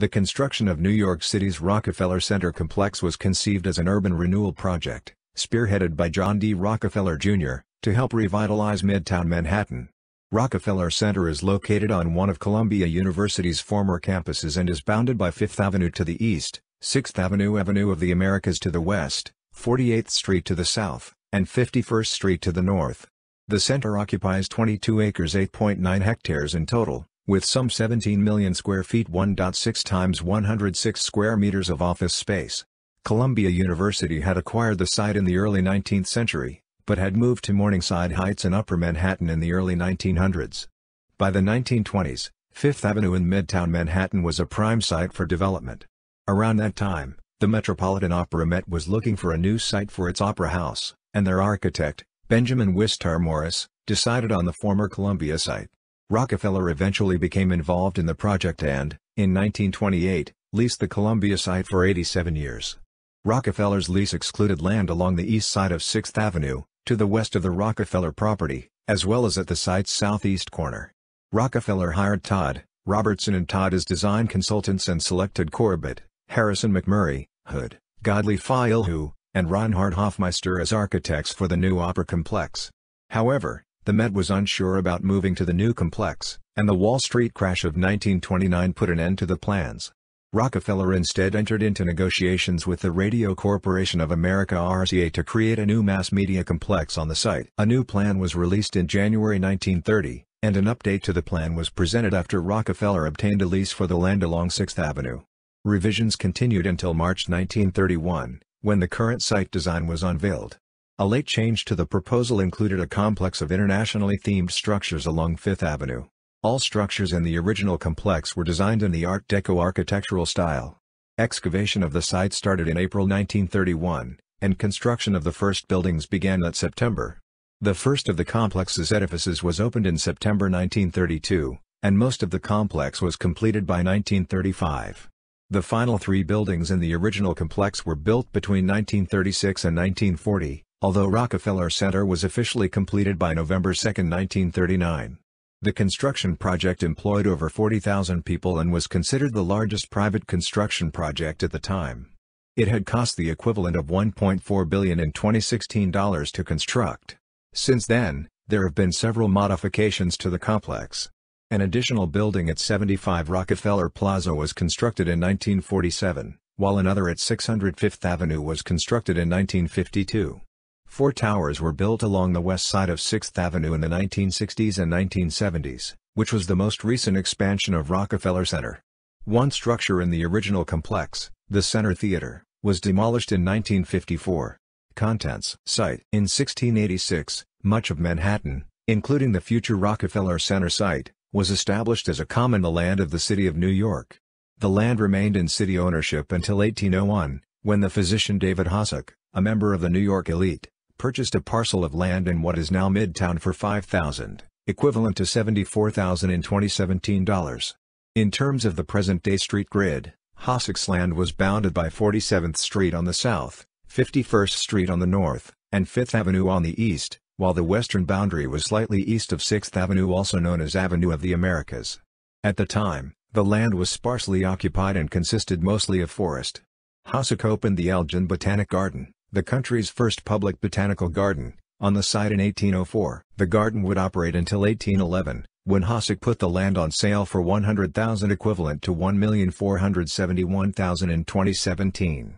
The construction of New York City's Rockefeller Center complex was conceived as an urban renewal project, spearheaded by John D. Rockefeller Jr., to help revitalize Midtown Manhattan. Rockefeller Center is located on one of Columbia University's former campuses and is bounded by Fifth Avenue to the east, 6th Avenue Avenue of the Americas to the west, 48th Street to the south, and 51st Street to the north. The center occupies 22 acres 8.9 hectares in total, with some 17 million square feet 1.6 times 106 square meters of office space. Columbia University had acquired the site in the early 19th century, but had moved to Morningside Heights in Upper Manhattan in the early 1900s. By the 1920s, Fifth Avenue in Midtown Manhattan was a prime site for development. Around that time, the Metropolitan Opera Met was looking for a new site for its opera house, and their architect, Benjamin Wistar Morris, decided on the former Columbia site. Rockefeller eventually became involved in the project and, in 1928, leased the Columbia site for 87 years. Rockefeller's lease excluded land along the east side of 6th Avenue, to the west of the Rockefeller property, as well as at the site's southeast corner. Rockefeller hired Todd, Robertson and Todd as design consultants and selected Corbett, Harrison MacMurray, Hood, Godley Fouilhoux, and Reinhard Hofmeister as architects for the new opera complex. However, the Met was unsure about moving to the new complex, and the Wall Street crash of 1929 put an end to the plans. Rockefeller instead entered into negotiations with the Radio Corporation of America RCA to create a new mass media complex on the site. A new plan was released in January 1930, and an update to the plan was presented after Rockefeller obtained a lease for the land along 6th Avenue. Revisions continued until March 1931, when the current site design was unveiled. A late change to the proposal included a complex of internationally themed structures along Fifth Avenue. All structures in the original complex were designed in the Art Deco architectural style. Excavation of the site started in April 1931, and construction of the first buildings began that September. The first of the complex's edifices was opened in September 1932, and most of the complex was completed by 1935. The final three buildings in the original complex were built between 1936 and 1940, although Rockefeller Center was officially completed by November 2, 1939. The construction project employed over 40,000 people and was considered the largest private construction project at the time. It had cost the equivalent of 1.4 billion in 2016 dollars to construct. Since then, there have been several modifications to the complex. An additional building at 75 Rockefeller Plaza was constructed in 1947, while another at 600 Fifth Avenue was constructed in 1952. Four towers were built along the west side of 6th Avenue in the 1960s and 1970s, which was the most recent expansion of Rockefeller Center. One structure in the original complex, the Center Theater, was demolished in 1954. Contents Site In 1686, much of Manhattan, including the future Rockefeller Center site, was established as a common the land of the city of New York. The land remained in city ownership until 1801, when the physician David Hosack, a member of the New York elite, purchased a parcel of land in what is now Midtown for 5,000, equivalent to 74,000 in 2017 dollars. In terms of the present-day street grid, Hosack's land was bounded by 47th Street on the south, 51st Street on the north, and 5th Avenue on the east, while the western boundary was slightly east of 6th Avenue also known as Avenue of the Americas. At the time, the land was sparsely occupied and consisted mostly of forest. Hosack opened the Elgin Botanic Garden, the country's first public botanical garden, on the site in 1804. The garden would operate until 1811, when Hosack put the land on sale for 100,000 equivalent to 1,471,000 in 2017.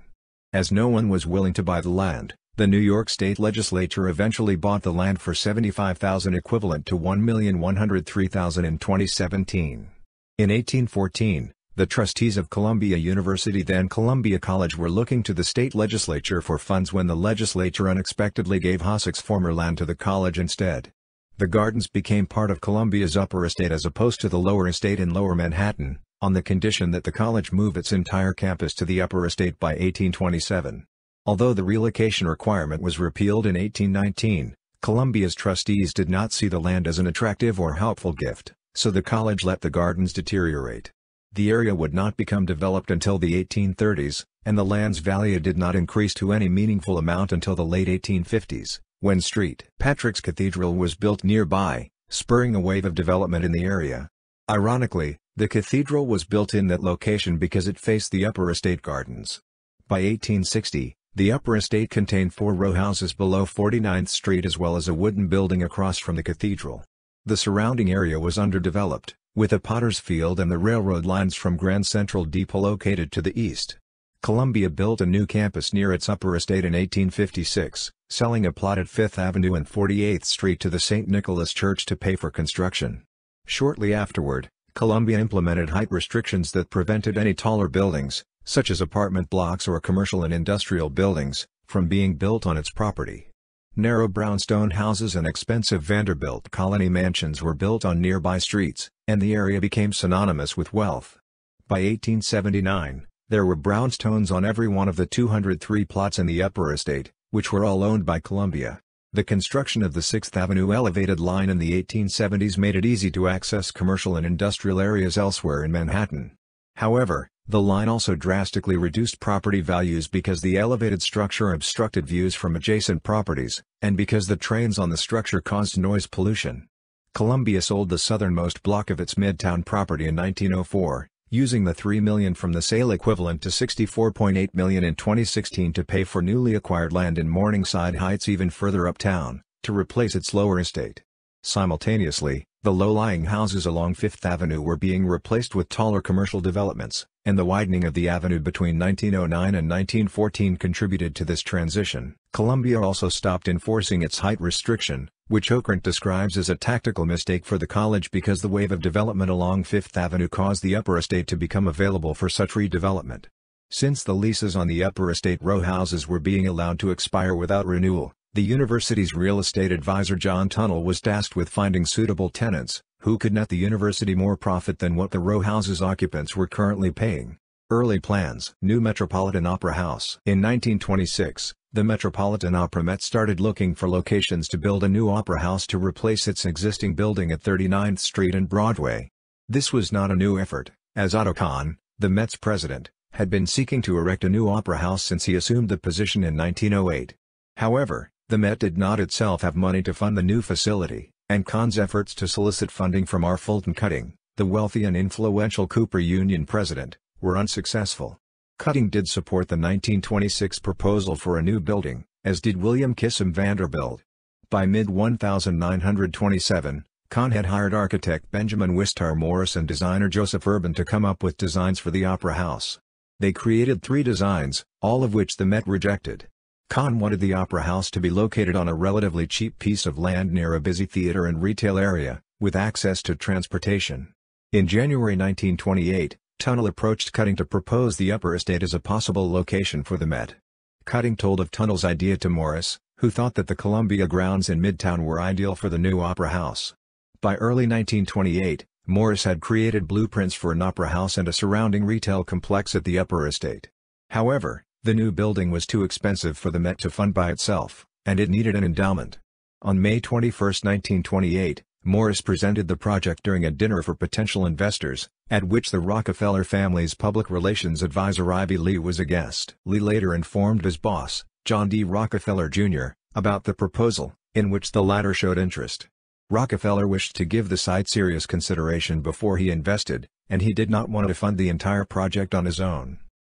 As no one was willing to buy the land, the New York State Legislature eventually bought the land for 75,000 equivalent to 1,103,000 in 2017. In 1814, the trustees of Columbia University then Columbia College were looking to the state legislature for funds when the legislature unexpectedly gave Hosack's former land to the college instead. The gardens became part of Columbia's upper estate as opposed to the lower estate in lower Manhattan, on the condition that the college move its entire campus to the upper estate by 1827. Although the relocation requirement was repealed in 1819, Columbia's trustees did not see the land as an attractive or helpful gift, so the college let the gardens deteriorate. The area would not become developed until the 1830s, and the land's value did not increase to any meaningful amount until the late 1850s, when St. Patrick's Cathedral was built nearby, spurring a wave of development in the area. Ironically, The cathedral was built in that location because it faced the upper estate gardens. By 1860, the upper estate contained four row houses below 49th Street as well as a wooden building across from the cathedral. The surrounding area was underdeveloped, with a potter's field and the railroad lines from Grand Central Depot located to the east. Columbia built a new campus near its upper estate in 1856, selling a plot at 5th Avenue and 48th Street to the St. Nicholas Church to pay for construction. Shortly afterward, Columbia implemented height restrictions that prevented any taller buildings, such as apartment blocks or commercial and industrial buildings, from being built on its property. Narrow brownstone houses and expensive Vanderbilt colony mansions were built on nearby streets, and the area became synonymous with wealth. By 1879, there were brownstones on every one of the 203 plots in the Upper Estate, which were all owned by Columbia. The construction of the 6th Avenue elevated line in the 1870s made it easy to access commercial and industrial areas elsewhere in Manhattan. However, the line also drastically reduced property values because the elevated structure obstructed views from adjacent properties, and because the trains on the structure caused noise pollution. Columbia sold the southernmost block of its Midtown property in 1904, using the 3 million from the sale equivalent to 64.8 million in 2016 to pay for newly acquired land in Morningside Heights even further uptown, to replace its lower estate. Simultaneously, the low-lying houses along Fifth Avenue were being replaced with taller commercial developments, and the widening of the avenue between 1909 and 1914 contributed to this transition. Columbia also stopped enforcing its height restriction, which Okrent describes as a tactical mistake for the college because the wave of development along Fifth Avenue caused the upper estate to become available for such redevelopment. Since the leases on the upper estate row houses were being allowed to expire without renewal, the university's real estate advisor John Tunnell was tasked with finding suitable tenants, who could net the university more profit than what the row house's occupants were currently paying. Early plans New Metropolitan Opera House In 1926, the Metropolitan Opera Met started looking for locations to build a new opera house to replace its existing building at 39th Street and Broadway. This was not a new effort, as Otto Kahn, the Met's president, had been seeking to erect a new opera house since he assumed the position in 1908. However, the Met did not itself have money to fund the new facility, and Kahn's efforts to solicit funding from R. Fulton Cutting, the wealthy and influential Cooper Union president, were unsuccessful. Cutting did support the 1926 proposal for a new building, as did William Kissam Vanderbilt. By mid-1927, Kahn had hired architect Benjamin Wistar Morris and designer Joseph Urban to come up with designs for the Opera House. They created three designs, all of which the Met rejected. Kahn wanted the Opera House to be located on a relatively cheap piece of land near a busy theater and retail area, with access to transportation. In January 1928, Tunnell approached Cutting to propose the Upper Estate as a possible location for the Met. Cutting told of Tunnell's idea to Morris, who thought that the Columbia grounds in Midtown were ideal for the new Opera House. By early 1928, Morris had created blueprints for an opera house and a surrounding retail complex at the Upper Estate. However, the new building was too expensive for the Met to fund by itself, and it needed an endowment. On May 21, 1928, Morris presented the project during a dinner for potential investors, at which the Rockefeller family's public relations advisor Ivy Lee was a guest. Lee later informed his boss, John D. Rockefeller Jr., about the proposal, in which the latter showed interest. Rockefeller wished to give the site serious consideration before he invested, and he did not want to fund the entire project on his own.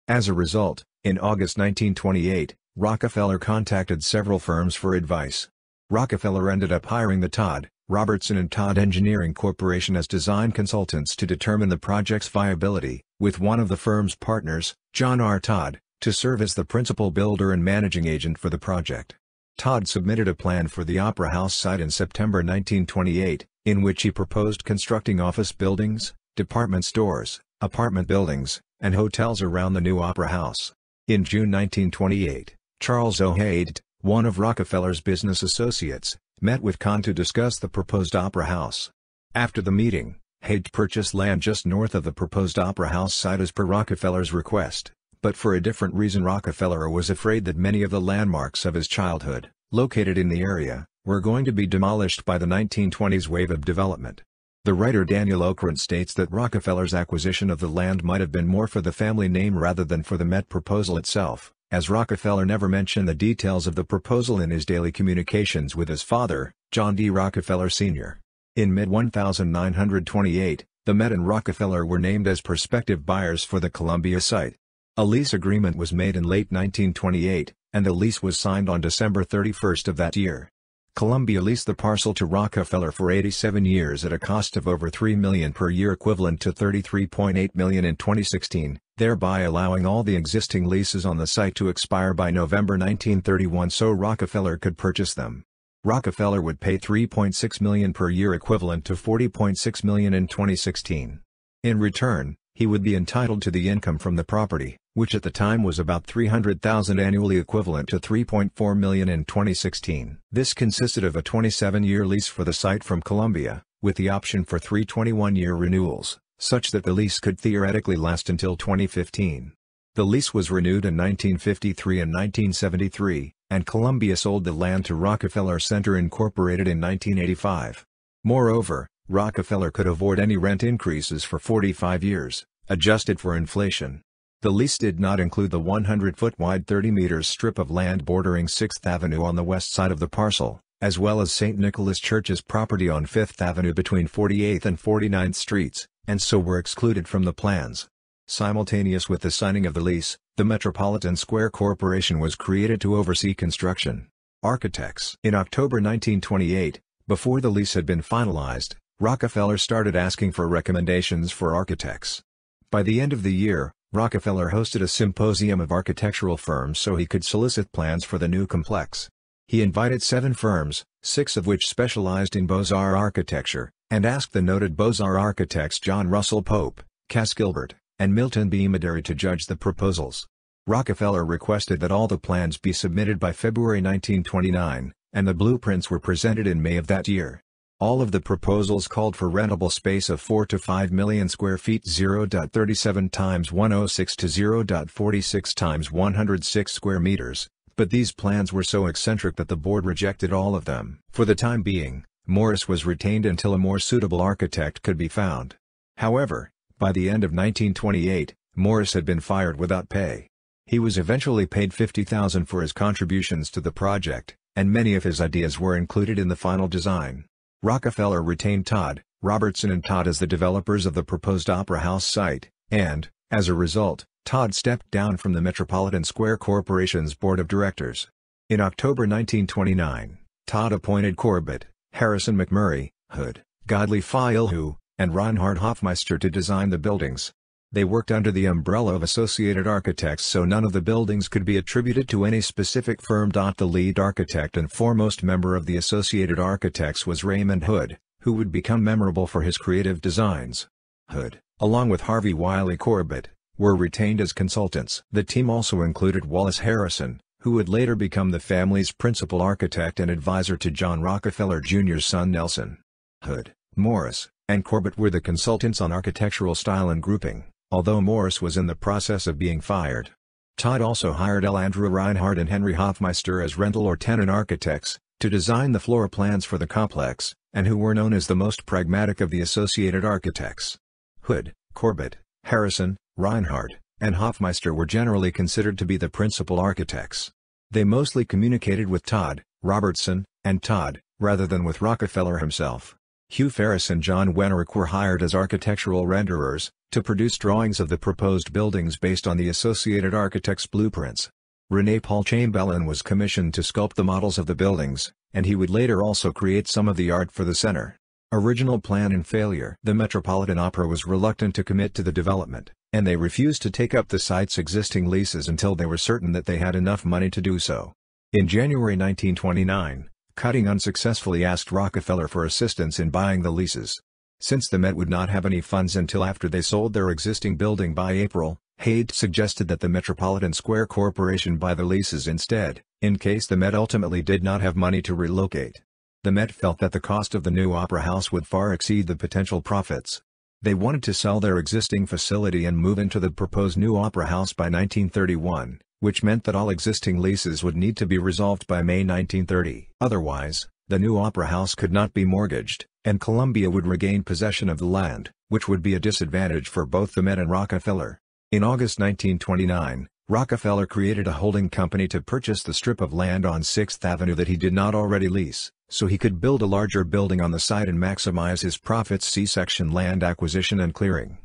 As a result, in August 1928, Rockefeller contacted several firms for advice. Rockefeller ended up hiring the Todd, Robertson and Todd Engineering Corporation as design consultants to determine the project's viability, with one of the firm's partners, John R. Todd, to serve as the principal builder and managing agent for the project. Todd submitted a plan for the Opera House site in September 1928, in which he proposed constructing office buildings, department stores, apartment buildings, and hotels around the new Opera House. In June 1928, Charles O. Heydt, one of Rockefeller's business associates, met with Kahn to discuss the proposed Opera House. After the meeting, Heydt purchased land just north of the proposed Opera House site as per Rockefeller's request, but for a different reason Rockefeller was afraid that many of the landmarks of his childhood, located in the area, were going to be demolished by the 1920s wave of development. The writer Daniel Okrent states that Rockefeller's acquisition of the land might have been more for the family name rather than for the Met proposal itself, as Rockefeller never mentioned the details of the proposal in his daily communications with his father, John D. Rockefeller Sr. In mid-1928, The Met and Rockefeller were named as prospective buyers for the Columbia site. A lease agreement was made in late 1928, and the lease was signed on December 31 of that year. Columbia leased the parcel to Rockefeller for 87 years at a cost of over 3 million per year equivalent to 33.8 million in 2016, thereby allowing all the existing leases on the site to expire by November 1931 so Rockefeller could purchase them. Rockefeller would pay 3.6 million per year equivalent to 40.6 million in 2016. In return, he would be entitled to the income from the property, which at the time was about 300,000 annually equivalent to 3.4 million in 2016. This consisted of a 27-year lease for the site from Columbia, with the option for three 21-year renewals, such that the lease could theoretically last until 2015. The lease was renewed in 1953 and 1973, and Columbia sold the land to Rockefeller Center Incorporated in 1985. Moreover, Rockefeller could avoid any rent increases for 45 years, adjusted for inflation. The lease did not include the 100-foot wide 30 meters strip of land bordering 6th Avenue on the west side of the parcel, as well as St. Nicholas Church's property on 5th Avenue between 48th and 49th Streets, and so were excluded from the plans. Simultaneous with the signing of the lease, the Metropolitan Square Corporation was created to oversee construction. Architects In October 1928, before the lease had been finalized, Rockefeller started asking for recommendations for architects. By the end of the year, Rockefeller hosted a symposium of architectural firms so he could solicit plans for the new complex. He invited seven firms, six of which specialized in Beaux-Arts architecture, and asked the noted Beaux-Arts architects John Russell Pope, Cass Gilbert, and Milton B. Medary to judge the proposals. Rockefeller requested that all the plans be submitted by February 1929, and the blueprints were presented in May of that year. All of the proposals called for rentable space of 4 to 5 million square feet 0.37 times 106 to 0.46 times 106 square meters, but these plans were so eccentric that the board rejected all of them. For the time being, Morris was retained until a more suitable architect could be found. However, by the end of 1928, Morris had been fired without pay. He was eventually paid 50,000 for his contributions to the project, and many of his ideas were included in the final design. Rockefeller retained Todd, Robertson and Todd as the developers of the proposed Opera House site, and, as a result, Todd stepped down from the Metropolitan Square Corporation's board of directors. In October 1929, Todd appointed Corbett, Harrison MacMurray, Hood, Godley Fouilhoux, and Reinhard Hofmeister to design the buildings. They worked under the umbrella of Associated Architects so none of the buildings could be attributed to any specific firm. The lead architect and foremost member of the Associated Architects was Raymond Hood, who would become memorable for his creative designs. Hood, along with Harvey Wiley Corbett, were retained as consultants. The team also included Wallace Harrison, who would later become the family's principal architect and advisor to John Rockefeller Jr.'s son Nelson. Hood, Morris, and Corbett were the consultants on architectural style and grouping, although Morris was in the process of being fired. Todd also hired L. Andrew Reinhard and Henry Hofmeister as rental or tenant architects, to design the floor plans for the complex, and who were known as the most pragmatic of the associated architects. Hood, Corbett, Harrison, Reinhard, and Hofmeister were generally considered to be the principal architects. They mostly communicated with Todd, Robertson, and Todd, rather than with Rockefeller himself. Hugh Ferriss and John Wenrich were hired as architectural renderers, to produce drawings of the proposed buildings based on the Associated Architects' blueprints. René Paul Chambellan was commissioned to sculpt the models of the buildings, and he would later also create some of the art for the center. Original plan and failure The Metropolitan Opera was reluctant to commit to the development, and they refused to take up the site's existing leases until they were certain that they had enough money to do so. In January 1929, Cutting unsuccessfully asked Rockefeller for assistance in buying the leases. Since the Met would not have any funds until after they sold their existing building by April, Heydt suggested that the Metropolitan Square Corporation buy the leases instead, in case the Met ultimately did not have money to relocate. The Met felt that the cost of the new Opera House would far exceed the potential profits. They wanted to sell their existing facility and move into the proposed new Opera House by 1931, which meant that all existing leases would need to be resolved by May 1930. Otherwise, the new Opera House could not be mortgaged, and Columbia would regain possession of the land, which would be a disadvantage for both the Met and Rockefeller. In August 1929, Rockefeller created a holding company to purchase the strip of land on 6th Avenue that he did not already lease, so he could build a larger building on the site and maximize his profits C-section land acquisition and clearing.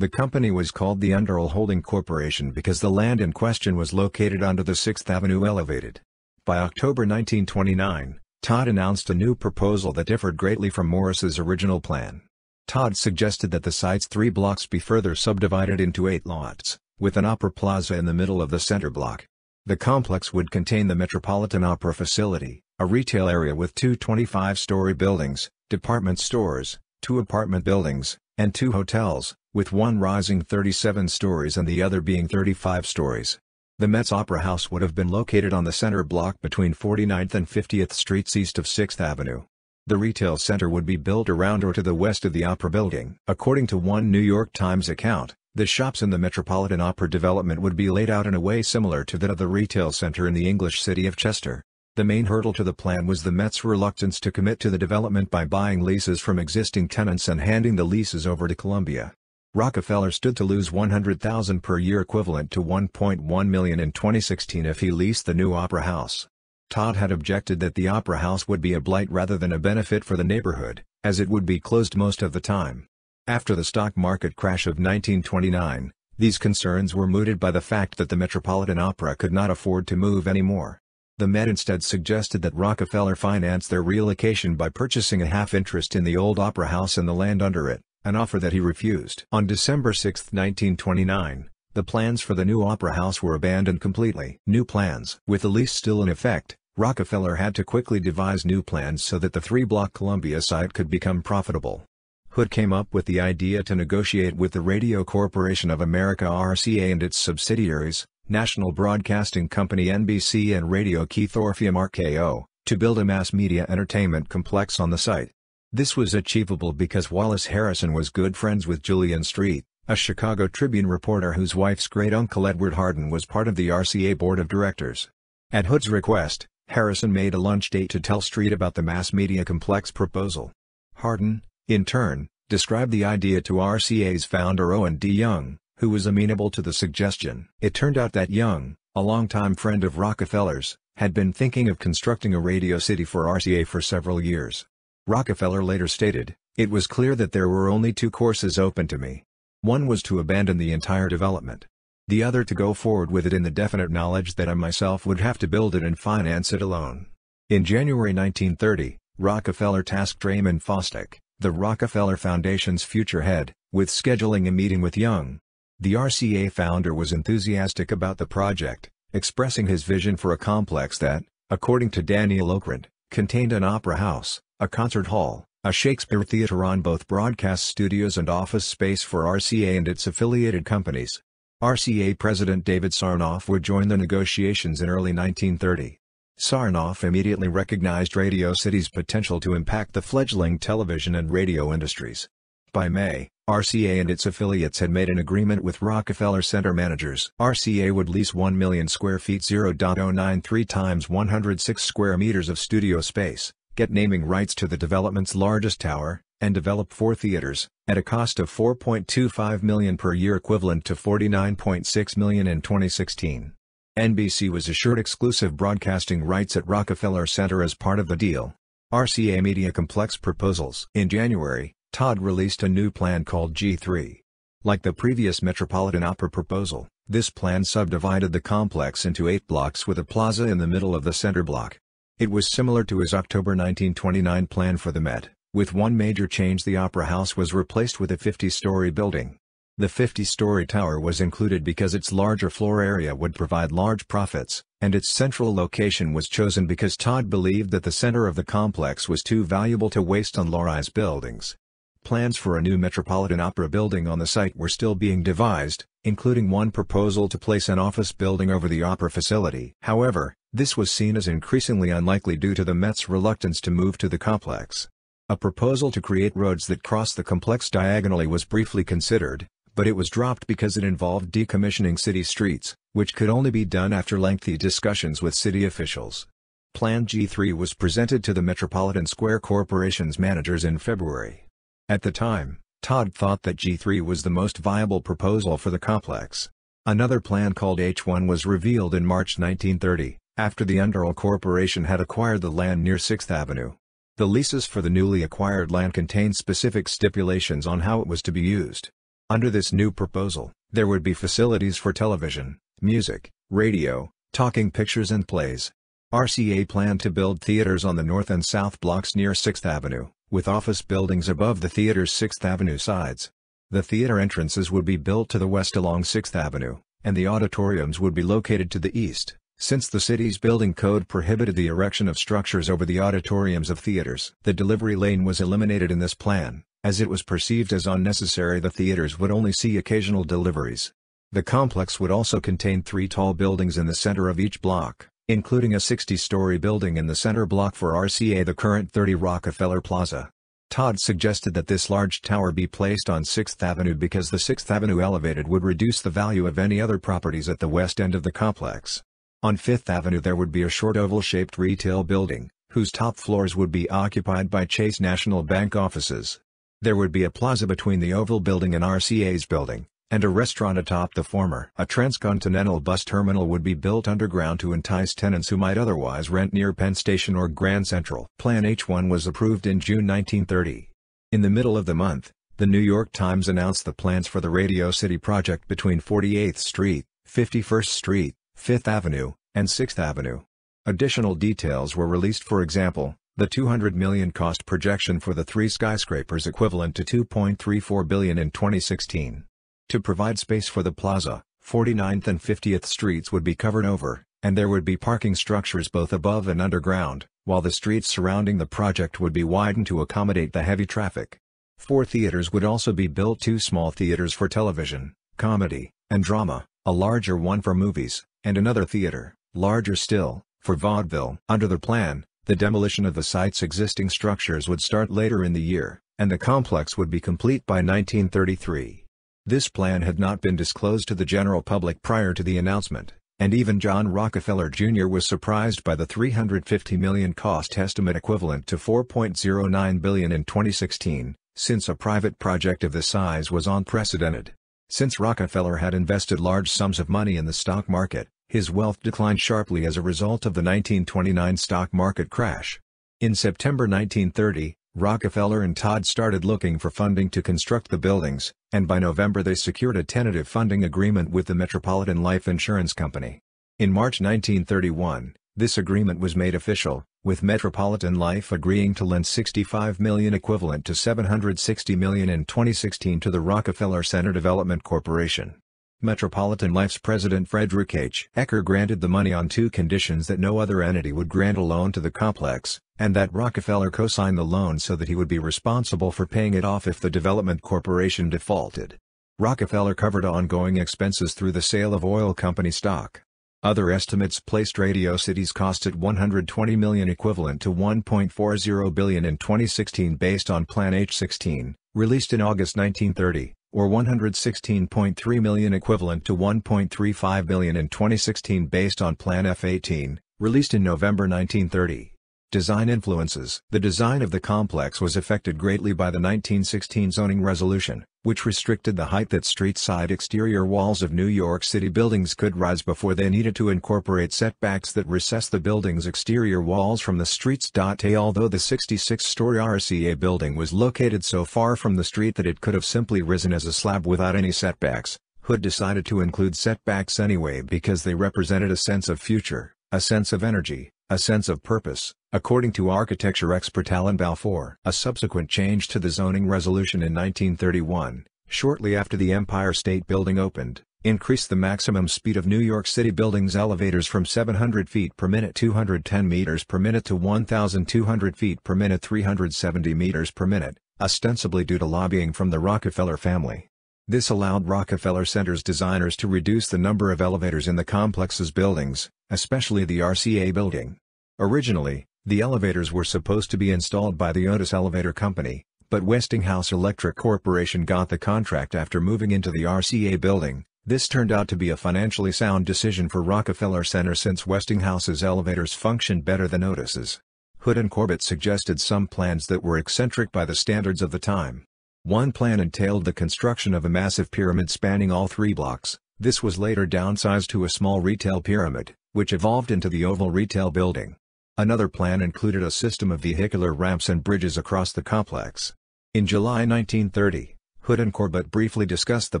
The company was called the Underel Holding Corporation because the land in question was located under the 6th Avenue Elevated. By October 1929, Todd announced a new proposal that differed greatly from Morris's original plan. Todd suggested that the site's three blocks be further subdivided into eight lots, with an opera plaza in the middle of the center block. The complex would contain the Metropolitan Opera facility, a retail area with two 25-story buildings, department stores, two apartment buildings, and two hotels, with one rising 37 stories and the other being 35 stories. The Met's Opera House would have been located on the center block between 49th and 50th Streets east of 6th Avenue. The retail center would be built around or to the west of the Opera Building. According to one New York Times account, the shops in the Metropolitan Opera development would be laid out in a way similar to that of the retail center in the English city of Chester. The main hurdle to the plan was the Met's reluctance to commit to the development by buying leases from existing tenants and handing the leases over to Columbia. Rockefeller stood to lose 100,000 per year equivalent to 1.1 million in 2016 if he leased the new Opera House. Todd had objected that the Opera House would be a blight rather than a benefit for the neighborhood, as it would be closed most of the time. After the stock market crash of 1929, these concerns were mooted by the fact that the Metropolitan Opera could not afford to move anymore. The Met instead suggested that Rockefeller finance their relocation by purchasing a half interest in the old Opera House and the land under it an offer that he refused. On December 6, 1929, the plans for the new Opera House were abandoned completely. New plans. With the lease still in effect, Rockefeller had to quickly devise new plans so that the three-block Columbia site could become profitable. Hood came up with the idea to negotiate with the Radio Corporation of America RCA and its subsidiaries, National Broadcasting Company NBC and Radio Keith Orpheum RKO, to build a mass media entertainment complex on the site. This was achievable because Wallace Harrison was good friends with Julian Street, a Chicago Tribune reporter whose wife's great-uncle Edward Harden was part of the RCA board of directors. At Hood's request, Harrison made a lunch date to tell Street about the mass media complex proposal. Harden, in turn, described the idea to RCA's founder Owen D. Young, who was amenable to the suggestion. It turned out that Young, a longtime friend of Rockefeller's, had been thinking of constructing a radio city for RCA for several years. Rockefeller later stated, It was clear that there were only two courses open to me. One was to abandon the entire development. The other to go forward with it in the definite knowledge that I myself would have to build it and finance it alone. In January 1930, Rockefeller tasked Raymond Fosdick, the Rockefeller Foundation's future head, with scheduling a meeting with Young. The RCA founder was enthusiastic about the project, expressing his vision for a complex that, according to Daniel Okrent, contained an opera house, a concert hall, a Shakespeare theater on both broadcast studios and office space for RCA and its affiliated companies. RCA President David Sarnoff would join the negotiations in early 1930. Sarnoff immediately recognized Radio City's potential to impact the fledgling television and radio industries. By May, RCA and its affiliates had made an agreement with Rockefeller Center managers. RCA would lease 1 million square feet 0.093 times 106 square meters of studio space, get naming rights to the development's largest tower, and develop four theaters, at a cost of 4.25 million per year equivalent to 49.6 million in 2016. NBC was assured exclusive broadcasting rights at Rockefeller Center as part of the deal. RCA Media Complex Proposals In January, Todd released a new plan called G3. Like the previous Metropolitan Opera proposal, this plan subdivided the complex into eight blocks with a plaza in the middle of the center block. It was similar to his October 1929 plan for the Met, with one major change the Opera House was replaced with a 50-story building. The 50-story tower was included because its larger floor area would provide large profits, and its central location was chosen because Todd believed that the center of the complex was too valuable to waste on low-rise buildings. Plans for a new Metropolitan Opera building on the site were still being devised, including one proposal to place an office building over the opera facility. However, this was seen as increasingly unlikely due to the Met's reluctance to move to the complex. A proposal to create roads that cross the complex diagonally was briefly considered, but it was dropped because it involved decommissioning city streets, which could only be done after lengthy discussions with city officials. Plan G3 was presented to the Metropolitan Square Corporation's managers in February. At the time, Todd thought that G3 was the most viable proposal for the complex. Another plan called H1 was revealed in March 1930, after the Underel Corporation had acquired the land near 6th Avenue. The leases for the newly acquired land contained specific stipulations on how it was to be used. Under this new proposal, there would be facilities for television, music, radio, talking pictures and plays. RCA planned to build theaters on the north and south blocks near 6th Avenue, with office buildings above the theater's 6th Avenue sides. The theater entrances would be built to the west along 6th Avenue, and the auditoriums would be located to the east, since the city's building code prohibited the erection of structures over the auditoriums of theaters. The delivery lane was eliminated in this plan, as it was perceived as unnecessary the theaters would only see occasional deliveries. The complex would also contain three tall buildings in the center of each block, including a 60-story building in the center block for RCA the current 30 Rockefeller Plaza. Todd suggested that this large tower be placed on 6th Avenue because the 6th Avenue elevated would reduce the value of any other properties at the west end of the complex. On 5th Avenue there would be a short oval-shaped retail building, whose top floors would be occupied by Chase National Bank offices. There would be a plaza between the Oval Building and RCA's building, and a restaurant atop the former. A transcontinental bus terminal would be built underground to entice tenants who might otherwise rent near Penn Station or Grand Central. Plan H1 was approved in June 1930. In the middle of the month, the New York Times announced the plans for the Radio City project between 48th Street, 51st Street, 5th Avenue, and 6th Avenue. Additional details were released for example, the 200 million cost projection for the three skyscrapers equivalent to 2.34 billion in 2016. To provide space for the plaza, 49th and 50th streets would be covered over, and there would be parking structures both above and underground, while the streets surrounding the project would be widened to accommodate the heavy traffic. Four theaters would also be built two small theaters for television, comedy, and drama, a larger one for movies, and another theater, larger still, for vaudeville. Under the plan, the demolition of the site's existing structures would start later in the year, and the complex would be complete by 1933. This plan had not been disclosed to the general public prior to the announcement, and even John Rockefeller Jr. was surprised by the 350 million cost estimate equivalent to 4.09 billion in 2016, since a private project of this size was unprecedented. Since Rockefeller had invested large sums of money in the stock market, his wealth declined sharply as a result of the 1929 stock market crash. In September 1930, Rockefeller and Todd started looking for funding to construct the buildings, and by November they secured a tentative funding agreement with the Metropolitan Life Insurance Company. In March 1931, this agreement was made official, with Metropolitan Life agreeing to lend 65 million equivalent to 760 million in 2016 to the Rockefeller Center Development Corporation. Metropolitan Life's president Frederick H. Ecker granted the money on two conditions that no other entity would grant a loan to the complex, and that Rockefeller co-sign the loan so that he would be responsible for paying it off if the development corporation defaulted. Rockefeller covered ongoing expenses through the sale of oil company stock. Other estimates placed Radio City's cost at 120 million equivalent to 1.40 billion in 2016 based on Plan H16, released in August 1930 or 116.3 million equivalent to 1.35 billion in 2016 based on Plan F-18, released in November 1930. Design influences The design of the complex was affected greatly by the 1916 zoning resolution, which restricted the height that street-side exterior walls of New York City buildings could rise before they needed to incorporate setbacks that recess the building's exterior walls from the streets. A although the 66-story RCA building was located so far from the street that it could have simply risen as a slab without any setbacks, Hood decided to include setbacks anyway because they represented a sense of future, a sense of energy, a sense of purpose, according to architecture expert Alan Balfour. A subsequent change to the zoning resolution in 1931, shortly after the Empire State Building opened, increased the maximum speed of New York City buildings elevators from 700 feet per minute 210 meters per minute to 1,200 feet per minute 370 meters per minute, ostensibly due to lobbying from the Rockefeller family. This allowed Rockefeller Center's designers to reduce the number of elevators in the complex's buildings, especially the RCA building. Originally, the elevators were supposed to be installed by the Otis Elevator Company, but Westinghouse Electric Corporation got the contract after moving into the RCA building. This turned out to be a financially sound decision for Rockefeller Center since Westinghouse's elevators functioned better than Otis's. Hood and Corbett suggested some plans that were eccentric by the standards of the time. One plan entailed the construction of a massive pyramid spanning all three blocks, This was later downsized to a small retail pyramid, which evolved into the Oval Retail Building. Another plan included a system of vehicular ramps and bridges across the complex. In July 1930, Hood and Corbett briefly discussed the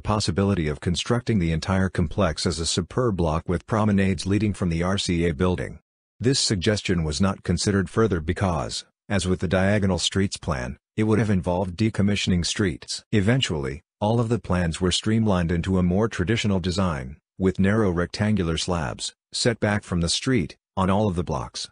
possibility of constructing the entire complex as a superblock with promenades leading from the RCA building. This suggestion was not considered further because, as with the diagonal streets plan, it would have involved decommissioning streets. Eventually, all of the plans were streamlined into a more traditional design, with narrow rectangular slabs, set back from the street, on all of the blocks.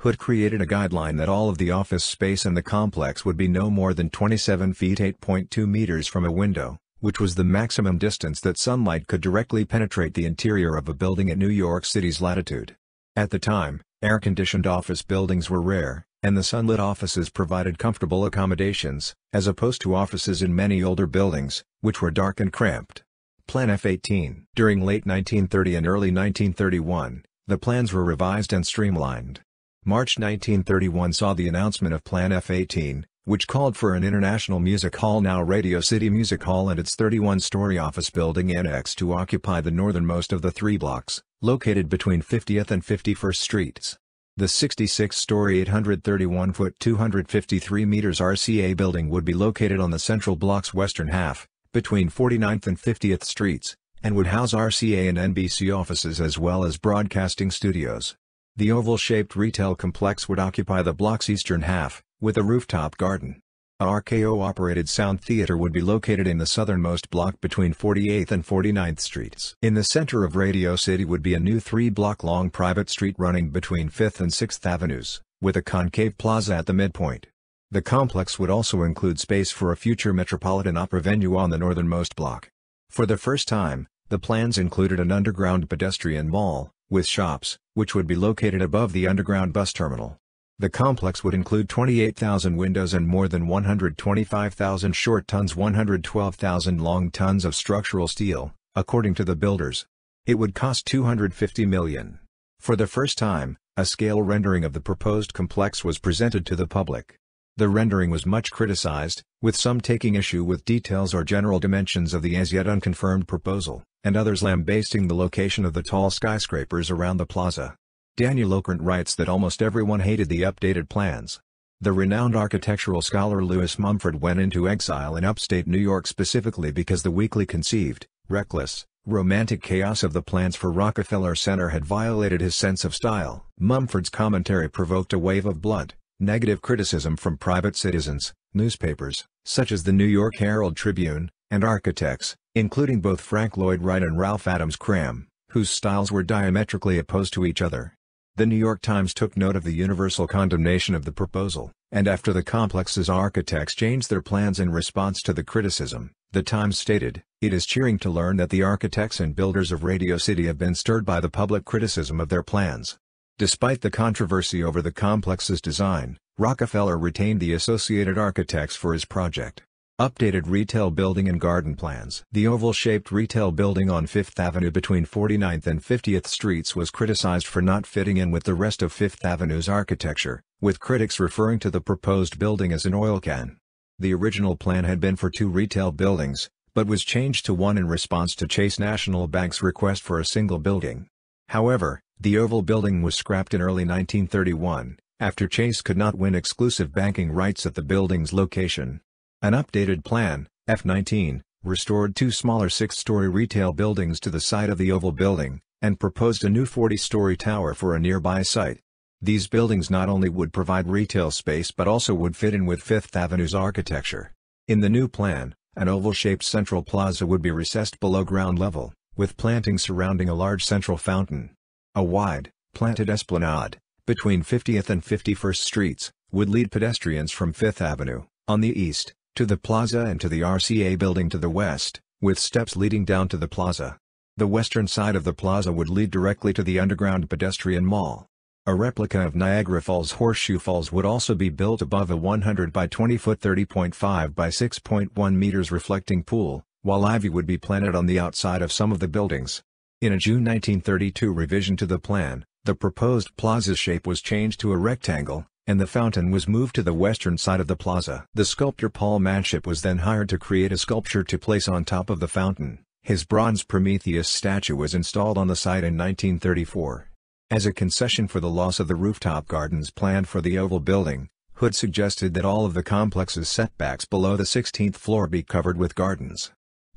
Hood created a guideline that all of the office space in the complex would be no more than 27 feet 8.2 meters from a window, which was the maximum distance that sunlight could directly penetrate the interior of a building at New York City's latitude. At the time, air-conditioned office buildings were rare, and the sunlit offices provided comfortable accommodations, as opposed to offices in many older buildings, which were dark and cramped. Plan F-18 During late 1930 and early 1931, the plans were revised and streamlined. March 1931 saw the announcement of Plan F-18, which called for an international music hall now Radio City Music Hall and its 31-story office building annex to occupy the northernmost of the three blocks, located between 50th and 51st Streets. The 66-story 831-foot 253 meters RCA building would be located on the central block's western half, between 49th and 50th Streets, and would house RCA and NBC offices as well as broadcasting studios. The oval-shaped retail complex would occupy the block's eastern half, with a rooftop garden. A RKO-operated sound theater would be located in the southernmost block between 48th and 49th Streets. In the center of Radio City would be a new three-block-long private street running between 5th and 6th Avenues, with a concave plaza at the midpoint. The complex would also include space for a future Metropolitan Opera venue on the northernmost block. For the first time, the plans included an underground pedestrian mall, with shops, which would be located above the underground bus terminal. The complex would include 28,000 windows and more than 125,000 short tons 112,000 long tons of structural steel, according to the builders. It would cost 250 million. For the first time, a scale rendering of the proposed complex was presented to the public. The rendering was much criticized, with some taking issue with details or general dimensions of the as yet unconfirmed proposal, and others lambasting the location of the tall skyscrapers around the plaza. Daniel Okrent writes that almost everyone hated the updated plans. The renowned architectural scholar Lewis Mumford went into exile in upstate New York specifically because the weakly conceived, reckless, romantic chaos of the plans for Rockefeller Center had violated his sense of style. Mumford's commentary provoked a wave of blunt, negative criticism from private citizens, newspapers, such as the New York Herald Tribune, and architects, including both Frank Lloyd Wright and Ralph Adams Cram, whose styles were diametrically opposed to each other. The New York Times took note of the universal condemnation of the proposal, and after the complex's architects changed their plans in response to the criticism, the Times stated, It is cheering to learn that the architects and builders of Radio City have been stirred by the public criticism of their plans. Despite the controversy over the complex's design, Rockefeller retained the Associated Architects for his project. Updated retail building and garden plans The oval-shaped retail building on Fifth Avenue between 49th and 50th Streets was criticized for not fitting in with the rest of Fifth Avenue's architecture, with critics referring to the proposed building as an oil can. The original plan had been for two retail buildings, but was changed to one in response to Chase National Bank's request for a single building. However, the Oval Building was scrapped in early 1931, after Chase could not win exclusive banking rights at the building's location. An updated plan, F-19, restored two smaller six-story retail buildings to the site of the Oval Building, and proposed a new 40-story tower for a nearby site. These buildings not only would provide retail space but also would fit in with Fifth Avenue's architecture. In the new plan, an oval-shaped central plaza would be recessed below ground level, with planting surrounding a large central fountain. A wide, planted esplanade, between 50th and 51st Streets, would lead pedestrians from Fifth Avenue, on the east, to the plaza and to the RCA building to the west, with steps leading down to the plaza. The western side of the plaza would lead directly to the underground pedestrian mall. A replica of Niagara Falls Horseshoe Falls would also be built above a 100 by 20 foot 30.5 by 6.1 meters reflecting pool, while ivy would be planted on the outside of some of the buildings. In a June 1932 revision to the plan, the proposed plaza's shape was changed to a rectangle, and the fountain was moved to the western side of the plaza. The sculptor Paul Manship was then hired to create a sculpture to place on top of the fountain, His bronze Prometheus statue was installed on the site in 1934. As a concession for the loss of the rooftop gardens planned for the Oval Building, Hood suggested that all of the complex's setbacks below the 16th floor be covered with gardens.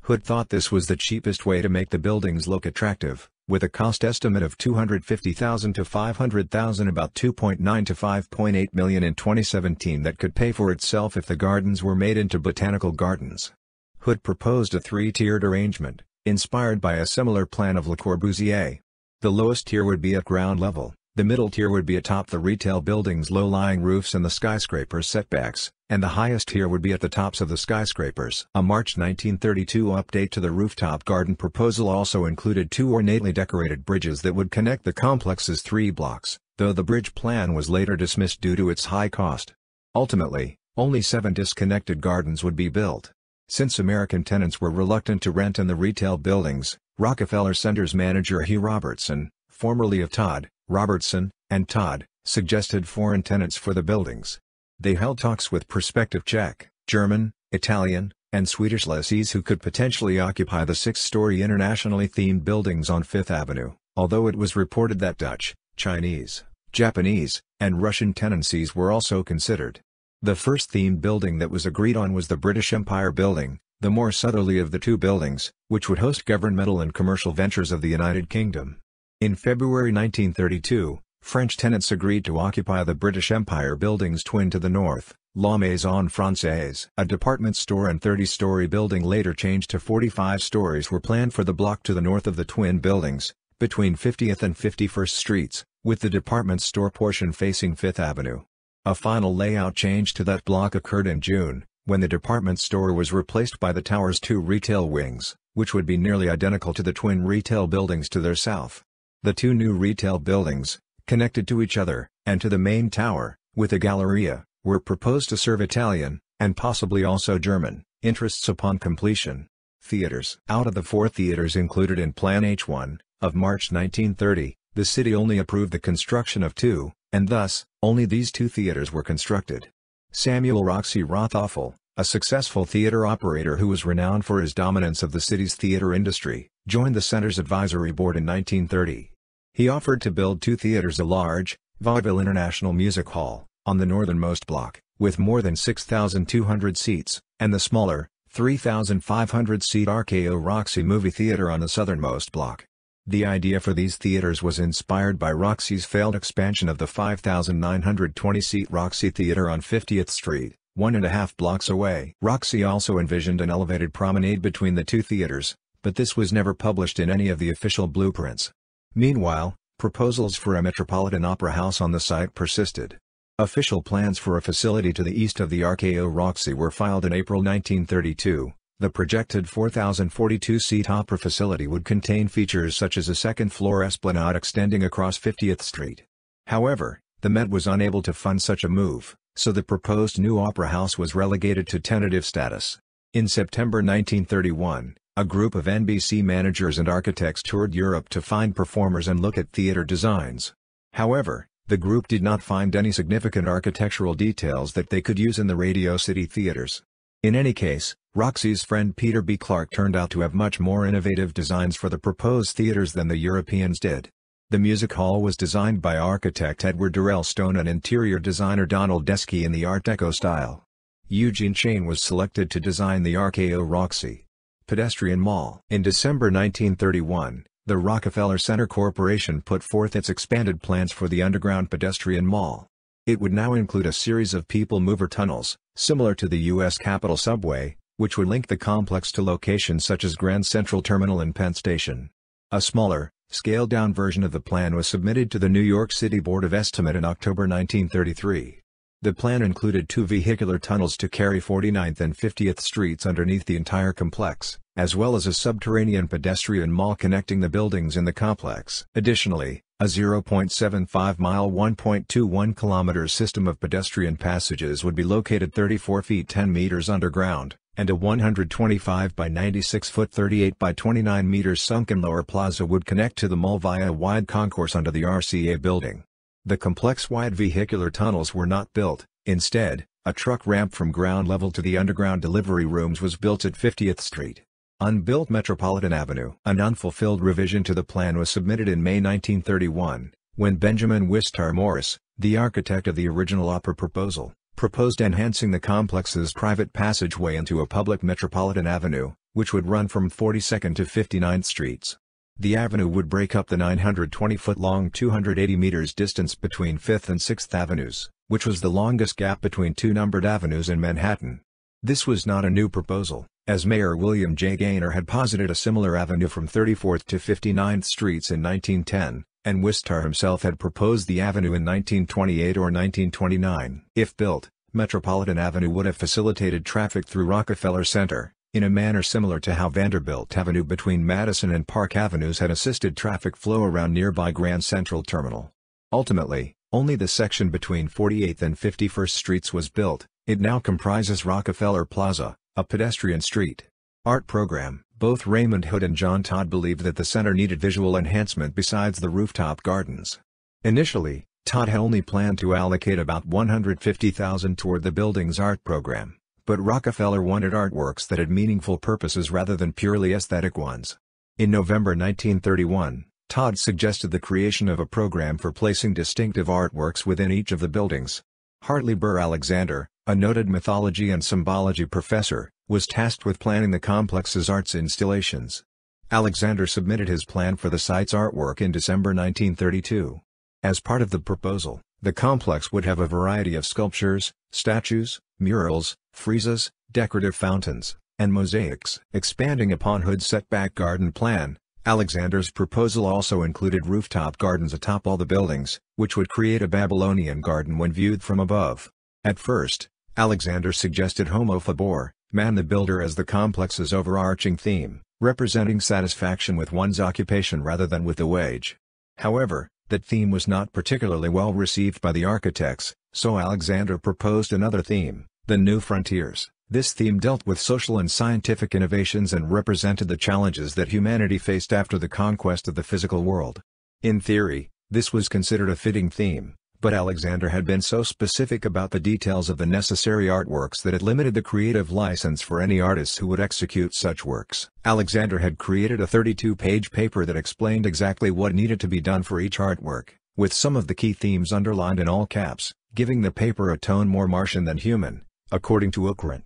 Hood thought this was the cheapest way to make the buildings look attractive, with a cost estimate of 250,000 to 500,000 about 2.9 to 5.8 million in 2017 that could pay for itself if the gardens were made into botanical gardens. Hood proposed a three-tiered arrangement, inspired by a similar plan of Le Corbusier. The lowest tier would be at ground level, the middle tier would be atop the retail building's low-lying roofs and the skyscraper's setbacks, and the highest tier would be at the tops of the skyscrapers. A March 1932 update to the rooftop garden proposal also included two ornately decorated bridges that would connect the complex's three blocks, though the bridge plan was later dismissed due to its high cost. Ultimately, only seven disconnected gardens would be built. Since American tenants were reluctant to rent in the retail buildings, Rockefeller Center's manager Hugh Robertson, formerly of Todd, Robertson, and Todd, suggested foreign tenants for the buildings. They held talks with prospective Czech, German, Italian, and Swedish lessees who could potentially occupy the six-story internationally themed buildings on Fifth Avenue, although it was reported that Dutch, Chinese, Japanese, and Russian tenancies were also considered. The first themed building that was agreed on was the British Empire Building, the more southerly of the two buildings, which would host governmental and commercial ventures of the United Kingdom. In February 1932, French tenants agreed to occupy the British Empire buildings twin to the north, La Maison Française. A department store and 30-story building later changed to 45 stories were planned for the block to the north of the twin buildings, between 50th and 51st Streets, with the department store portion facing 5th Avenue. A final layout change to that block occurred in June, when the department store was replaced by the tower's two retail wings, which would be nearly identical to the twin retail buildings to their south. The two new retail buildings, connected to each other, and to the main tower, with a galleria, were proposed to serve Italian, and possibly also German, interests upon completion. Theaters Out of the four theaters included in Plan H1, of March 1930, the city only approved the construction of two, and thus, only these two theaters were constructed. Samuel Roxy Rothafel, a successful theater operator who was renowned for his dominance of the city's theater industry, joined the center's advisory board in 1930. He offered to build two theaters a large, vaudeville International Music Hall, on the northernmost block, with more than 6,200 seats, and the smaller, 3,500-seat RKO Roxy Movie Theater on the southernmost block. The idea for these theaters was inspired by Roxy's failed expansion of the 5,920-seat Roxy Theater on 50th Street, one and a half blocks away. Roxy also envisioned an elevated promenade between the two theaters, but this was never published in any of the official blueprints. Meanwhile, proposals for a Metropolitan Opera House on the site persisted. Official plans for a facility to the east of the RKO Roxy were filed in April 1932. The projected 4,042-seat opera facility would contain features such as a second-floor esplanade extending across 50th Street. However, the Met was unable to fund such a move, so the proposed new opera house was relegated to tentative status. In September 1931, a group of NBC managers and architects toured Europe to find performers and look at theater designs. However, the group did not find any significant architectural details that they could use in the Radio City theaters. In any case, Roxy's friend Peter B. Clark turned out to have much more innovative designs for the proposed theaters than the Europeans did. The music hall was designed by architect Edward Durell Stone and interior designer Donald Deskey in the Art Deco style. Eugene Schoen was selected to design the RKO Roxy. Pedestrian Mall. In December 1931, the Rockefeller Center Corporation put forth its expanded plans for the underground pedestrian mall. It would now include a series of people mover tunnels, similar to the U.S. Capitol subway, which would link the complex to locations such as Grand Central Terminal and Penn Station. A smaller, scaled-down version of the plan was submitted to the New York City Board of Estimate in October 1933. The plan included two vehicular tunnels to carry 49th and 50th Streets underneath the entire complex, as well as a subterranean pedestrian mall connecting the buildings in the complex. Additionally, a 0.75-mile 1.21 km system of pedestrian passages would be located 34 feet 10 meters underground, and a 125 by 96 foot 38 by 29 meters sunken lower plaza would connect to the mall via a wide concourse under the RCA building. The complex-wide vehicular tunnels were not built, instead, a truck ramp from ground level to the underground delivery rooms was built at 50th Street. Unbuilt Metropolitan Avenue An unfulfilled revision to the plan was submitted in May 1931, when Benjamin Wistar Morris, the architect of the original opera proposal, proposed enhancing the complex's private passageway into a public Metropolitan Avenue, which would run from 42nd to 59th Streets. The avenue would break up the 920-foot-long 280 meters distance between 5th and 6th Avenues, which was the longest gap between two numbered avenues in Manhattan. This was not a new proposal, as Mayor William J. Gaynor had posited a similar avenue from 34th to 59th Streets in 1910, and Wistar himself had proposed the avenue in 1928 or 1929. If built, Metropolitan Avenue would have facilitated traffic through Rockefeller Center, in a manner similar to how Vanderbilt Avenue between Madison and Park Avenues had assisted traffic flow around nearby Grand Central Terminal. Ultimately, only the section between 48th and 51st Streets was built, it now comprises Rockefeller Plaza, a pedestrian street. Art program Both Raymond Hood and John Todd believed that the center needed visual enhancement besides the rooftop gardens. Initially, Todd had only planned to allocate about 150,000 toward the building's art program, but Rockefeller wanted artworks that had meaningful purposes rather than purely aesthetic ones. In November 1931, Todd suggested the creation of a program for placing distinctive artworks within each of the buildings. Hartley Burr Alexander, a noted mythology and symbology professor, was tasked with planning the complex's arts installations. Alexander submitted his plan for the site's artwork in December 1932. As part of the proposal, the complex would have a variety of sculptures, statues, murals, friezes, decorative fountains, and mosaics. Expanding upon Hood's setback garden plan, Alexander's proposal also included rooftop gardens atop all the buildings, which would create a Babylonian garden when viewed from above. At first, Alexander suggested Homo Faber, man the builder as the complex's overarching theme, representing satisfaction with one's occupation rather than with the wage. However, that theme was not particularly well received by the architects, so Alexander proposed another theme, the New Frontiers. This theme dealt with social and scientific innovations and represented the challenges that humanity faced after the conquest of the physical world. In theory, this was considered a fitting theme, but Alexander had been so specific about the details of the necessary artworks that it limited the creative license for any artists who would execute such works. Alexander had created a 32-page paper that explained exactly what needed to be done for each artwork, with some of the key themes underlined in all caps, giving the paper a tone more Martian than human, according to Okrent.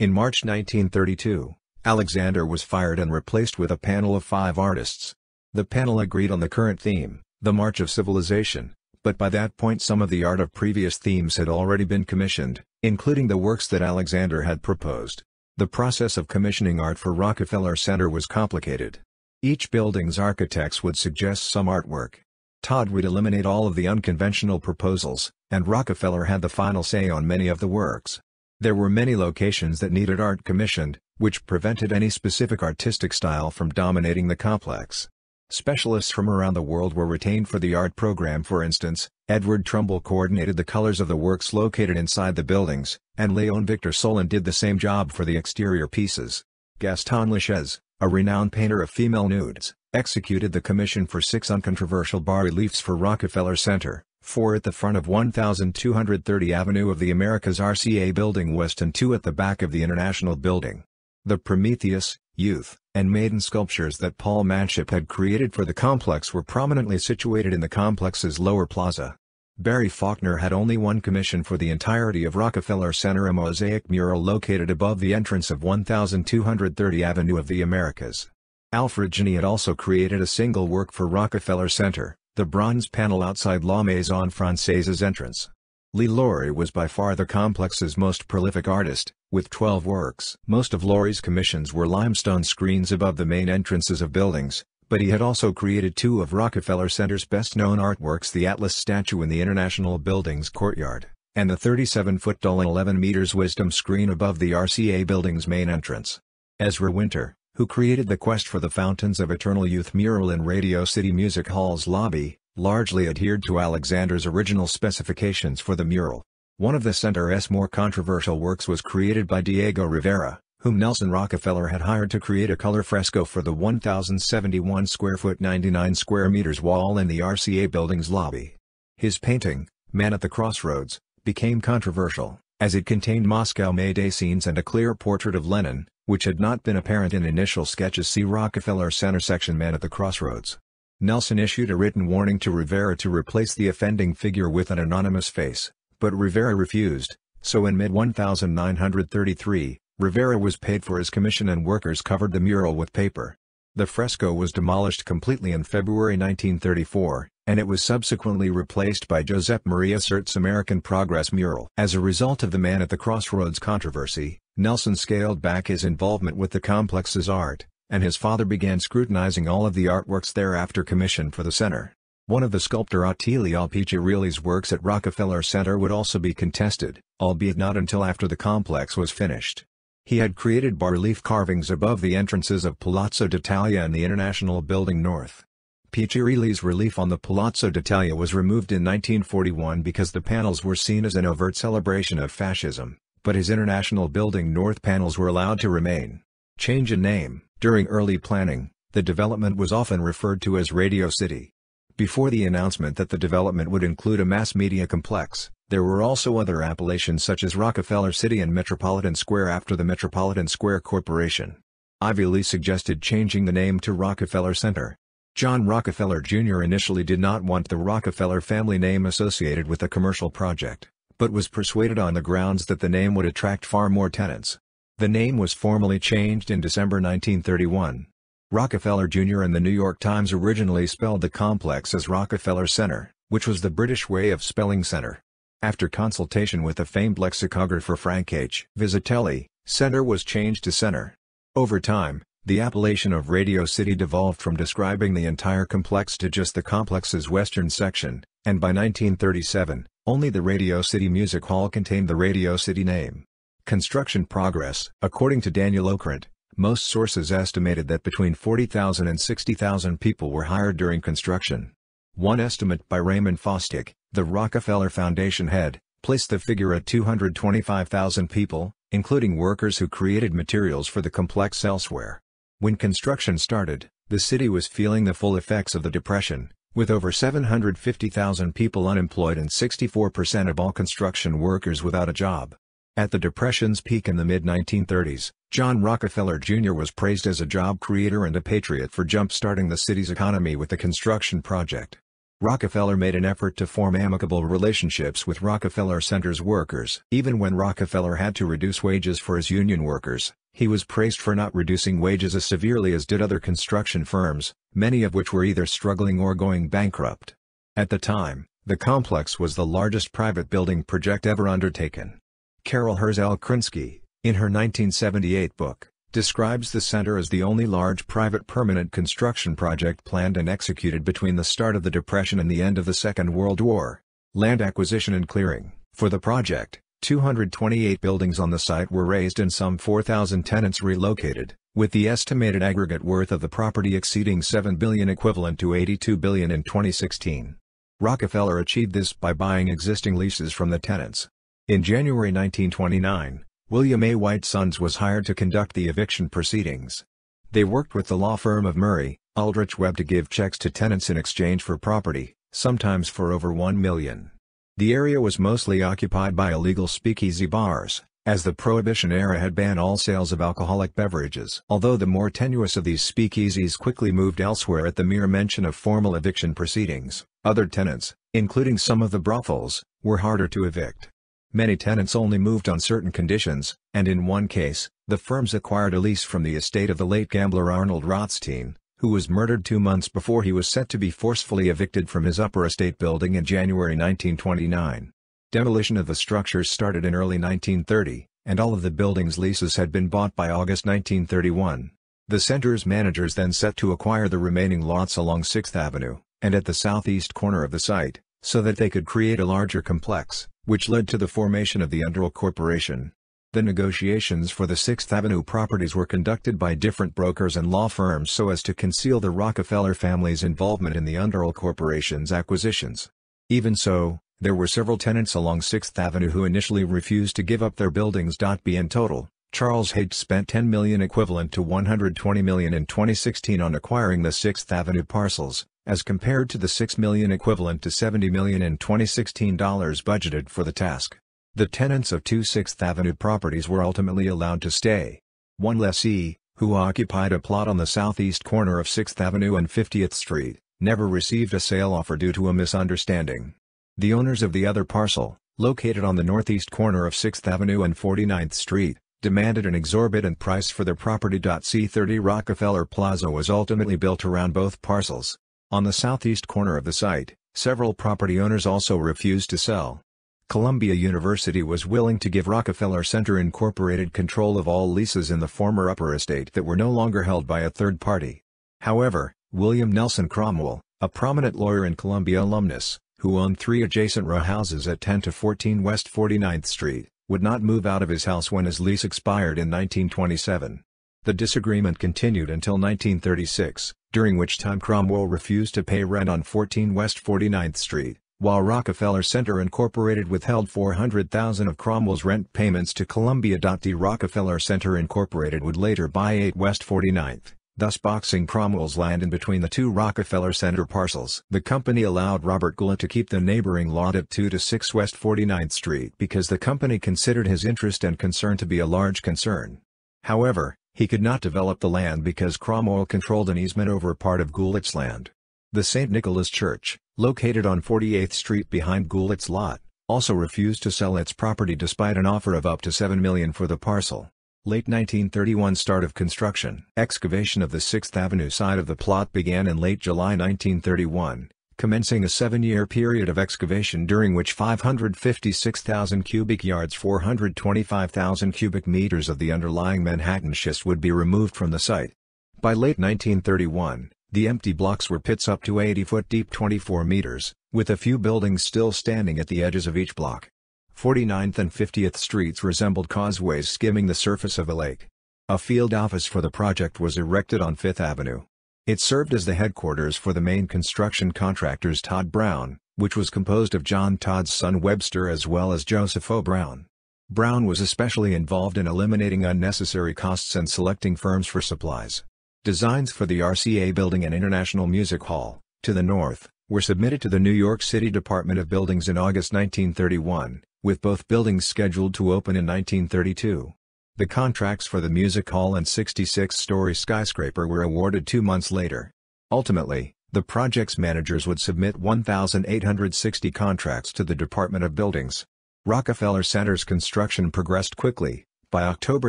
In March 1932, Alexander was fired and replaced with a panel of five artists. The panel agreed on the current theme, the March of Civilization, but by that point some of the art of previous themes had already been commissioned, including the works that Alexander had proposed. The process of commissioning art for Rockefeller Center was complicated. Each building's architects would suggest some artwork. Todd would eliminate all of the unconventional proposals, and Rockefeller had the final say on many of the works. There were many locations that needed art commissioned, which prevented any specific artistic style from dominating the complex. Specialists from around the world were retained for the art program for instance, Edward Trumbull coordinated the colors of the works located inside the buildings, and Léon Victor Solon did the same job for the exterior pieces. Gaston Lachaise, a renowned painter of female nudes, executed the commission for six uncontroversial bas-reliefs for Rockefeller Center, four at the front of 1230 Avenue of the Americas RCA Building West and two at the back of the International Building. The Prometheus, Youth, and Maiden sculptures that Paul Manship had created for the complex were prominently situated in the complex's lower plaza. Barry Faulkner had only one commission for the entirety of Rockefeller Center a mosaic mural located above the entrance of 1230 Avenue of the Americas. Alfred Genee had also created a single work for Rockefeller Center, the bronze panel outside La Maison Française's entrance. Lee Lawrie was by far the complex's most prolific artist, with 12 works. Most of Lawrie's commissions were limestone screens above the main entrances of buildings, but he had also created two of Rockefeller Center's best-known artworks the Atlas statue in the International Building's courtyard, and the 37-foot tall and 11 meters wisdom screen above the RCA Building's main entrance. Ezra Winter, who created the Quest for the Fountains of Eternal Youth mural in Radio City Music Hall's lobby, largely adhered to Alexander's original specifications for the mural. One of the center's more controversial works was created by Diego Rivera, whom Nelson Rockefeller had hired to create a color fresco for the 1,071 square foot 99 square meters wall in the RCA building's lobby. His painting, Man at the Crossroads, became controversial, as it contained Moscow May Day scenes and a clear portrait of Lenin, which had not been apparent in initial sketches see Rockefeller Center section Man at the Crossroads. Nelson issued a written warning to Rivera to replace the offending figure with an anonymous face, but Rivera refused, so in mid-1933, Rivera was paid for his commission and workers covered the mural with paper. The fresco was demolished completely in February 1934, and it was subsequently replaced by Josep Maria Sert's American Progress mural. As a result of the Man at the Crossroads controversy, Nelson scaled back his involvement with the complex's art, and his father began scrutinizing all of the artworks thereafter commissioned for the center. One of the sculptor Attilio Piccirilli's works at Rockefeller Center would also be contested, albeit not until after the complex was finished. He had created bas-relief carvings above the entrances of Palazzo d'Italia and the International Building North. Piccirilli's relief on the Palazzo d'Italia was removed in 1941 because the panels were seen as an overt celebration of fascism, but his International Building North panels were allowed to remain. Change in name During early planning, the development was often referred to as Radio City. Before the announcement that the development would include a mass media complex, there were also other appellations such as Rockefeller City and Metropolitan Square after the Metropolitan Square Corporation. Ivy Lee suggested changing the name to Rockefeller Center. John Rockefeller Jr. initially did not want the Rockefeller family name associated with the commercial project, but was persuaded on the grounds that the name would attract far more tenants. The name was formally changed in December 1931. Rockefeller Jr. and the New York Times originally spelled the complex as Rockefeller Center, which was the British way of spelling center. After consultation with the famed lexicographer Frank H. Vizetelly, center was changed to center. Over time, the appellation of Radio City devolved from describing the entire complex to just the complex's western section, and by 1937, only the Radio City Music Hall contained the Radio City name. Construction progress According to Daniel Okrent, most sources estimated that between 40,000 and 60,000 people were hired during construction. One estimate by Raymond Fosdick, the Rockefeller Foundation head, placed the figure at 225,000 people, including workers who created materials for the complex elsewhere. When construction started, the city was feeling the full effects of the Depression, with over 750,000 people unemployed and 64% of all construction workers without a job. At the Depression's peak in the mid-1930s, John Rockefeller Jr. was praised as a job creator and a patriot for jump-starting the city's economy with the construction project. Rockefeller made an effort to form amicable relationships with Rockefeller Center's workers. Even when Rockefeller had to reduce wages for his union workers, he was praised for not reducing wages as severely as did other construction firms, many of which were either struggling or going bankrupt. At the time, the complex was the largest private building project ever undertaken. Carol Herselle Krinsky, in her 1978 book, describes the center as the only large private permanent construction project planned and executed between the start of the Depression and the end of the Second World War. Land acquisition and clearing. For the project, 228 buildings on the site were razed and some 4,000 tenants relocated, with the estimated aggregate worth of the property exceeding 7 billion equivalent to 82 billion in 2016. Rockefeller achieved this by buying existing leases from the tenants. In January 1929, William A. White Sons was hired to conduct the eviction proceedings. They worked with the law firm of Murray, Aldrich Webb to give checks to tenants in exchange for property, sometimes for over one million. The area was mostly occupied by illegal speakeasy bars, as the Prohibition era had banned all sales of alcoholic beverages. Although the more tenuous of these speakeasies quickly moved elsewhere at the mere mention of formal eviction proceedings, other tenants, including some of the brothels, were harder to evict. Many tenants only moved on certain conditions, and in one case, the firms acquired a lease from the estate of the late gambler Arnold Rothstein, who was murdered two months before he was set to be forcefully evicted from his upper estate building in January 1929. Demolition of the structures started in early 1930, and all of the building's leases had been bought by August 1931. The center's managers then set to acquire the remaining lots along 6th Avenue, and at the southeast corner of the site, so that they could create a larger complex which led to the formation of the Underel Corporation. The negotiations for the 6th Avenue properties were conducted by different brokers and law firms so as to conceal the Rockefeller family's involvement in the Underel Corporation's acquisitions. Even so, there were several tenants along 6th Avenue who initially refused to give up their buildings. In total, Charles Heydt spent 10 million equivalent to 120 million in 2016 on acquiring the 6th Avenue parcels, as compared to the 6 million equivalent to 70 million in 2016 dollars budgeted for the task. The tenants of two Sixth Avenue properties were ultimately allowed to stay. One lessee, who occupied a plot on the southeast corner of 6th Avenue and 50th Street, never received a sale offer due to a misunderstanding. The owners of the other parcel, located on the northeast corner of 6th Avenue and 49th Street, demanded an exorbitant price for their property. C30 Rockefeller Plaza was ultimately built around both parcels. On the southeast corner of the site, several property owners also refused to sell. Columbia University was willing to give Rockefeller Center Incorporated control of all leases in the former upper estate that were no longer held by a third party. However, William Nelson Cromwell, a prominent lawyer and Columbia alumnus, who owned three adjacent row houses at 10 to 14 West 49th Street, would not move out of his house when his lease expired in 1927. The disagreement continued until 1936, during which time Cromwell refused to pay rent on 14 West 49th Street, while Rockefeller Center Incorporated withheld $400,000 of Cromwell's rent payments to Columbia. The Rockefeller Center Incorporated would later buy 8 West 49th, thus boxing Cromwell's land in between the two Rockefeller Center parcels. The company allowed Robert Goelet to keep the neighboring lot at 2 to 6 West 49th Street because the company considered his interest and concern to be a large concern. However, he could not develop the land because Cromwell controlled an easement over part of Goelet's land. The St. Nicholas Church, located on 48th Street behind Goelet's lot, also refused to sell its property despite an offer of up to 7 million for the parcel. Late 1931 start of construction. Excavation of the 6th Avenue side of the plot began in late July 1931, commencing a seven-year period of excavation during which 556,000 cubic yards 425,000 cubic meters of the underlying Manhattan schist would be removed from the site. By late 1931, the empty blocks were pits up to 80 foot deep 24 meters, with a few buildings still standing at the edges of each block. 49th and 50th Streets resembled causeways skimming the surface of a lake. A field office for the project was erected on 5th Avenue. It served as the headquarters for the main construction contractors Todd Brown, which was composed of John Todd's son Webster as well as Joseph O. Brown. Brown was especially involved in eliminating unnecessary costs and selecting firms for supplies. Designs for the RCA Building and International Music Hall, to the north, were submitted to the New York City Department of Buildings in August 1931, with both buildings scheduled to open in 1932. The contracts for the Music Hall and 66-story skyscraper were awarded two months later. Ultimately, the project's managers would submit 1,860 contracts to the Department of Buildings. Rockefeller Center's construction progressed quickly. By October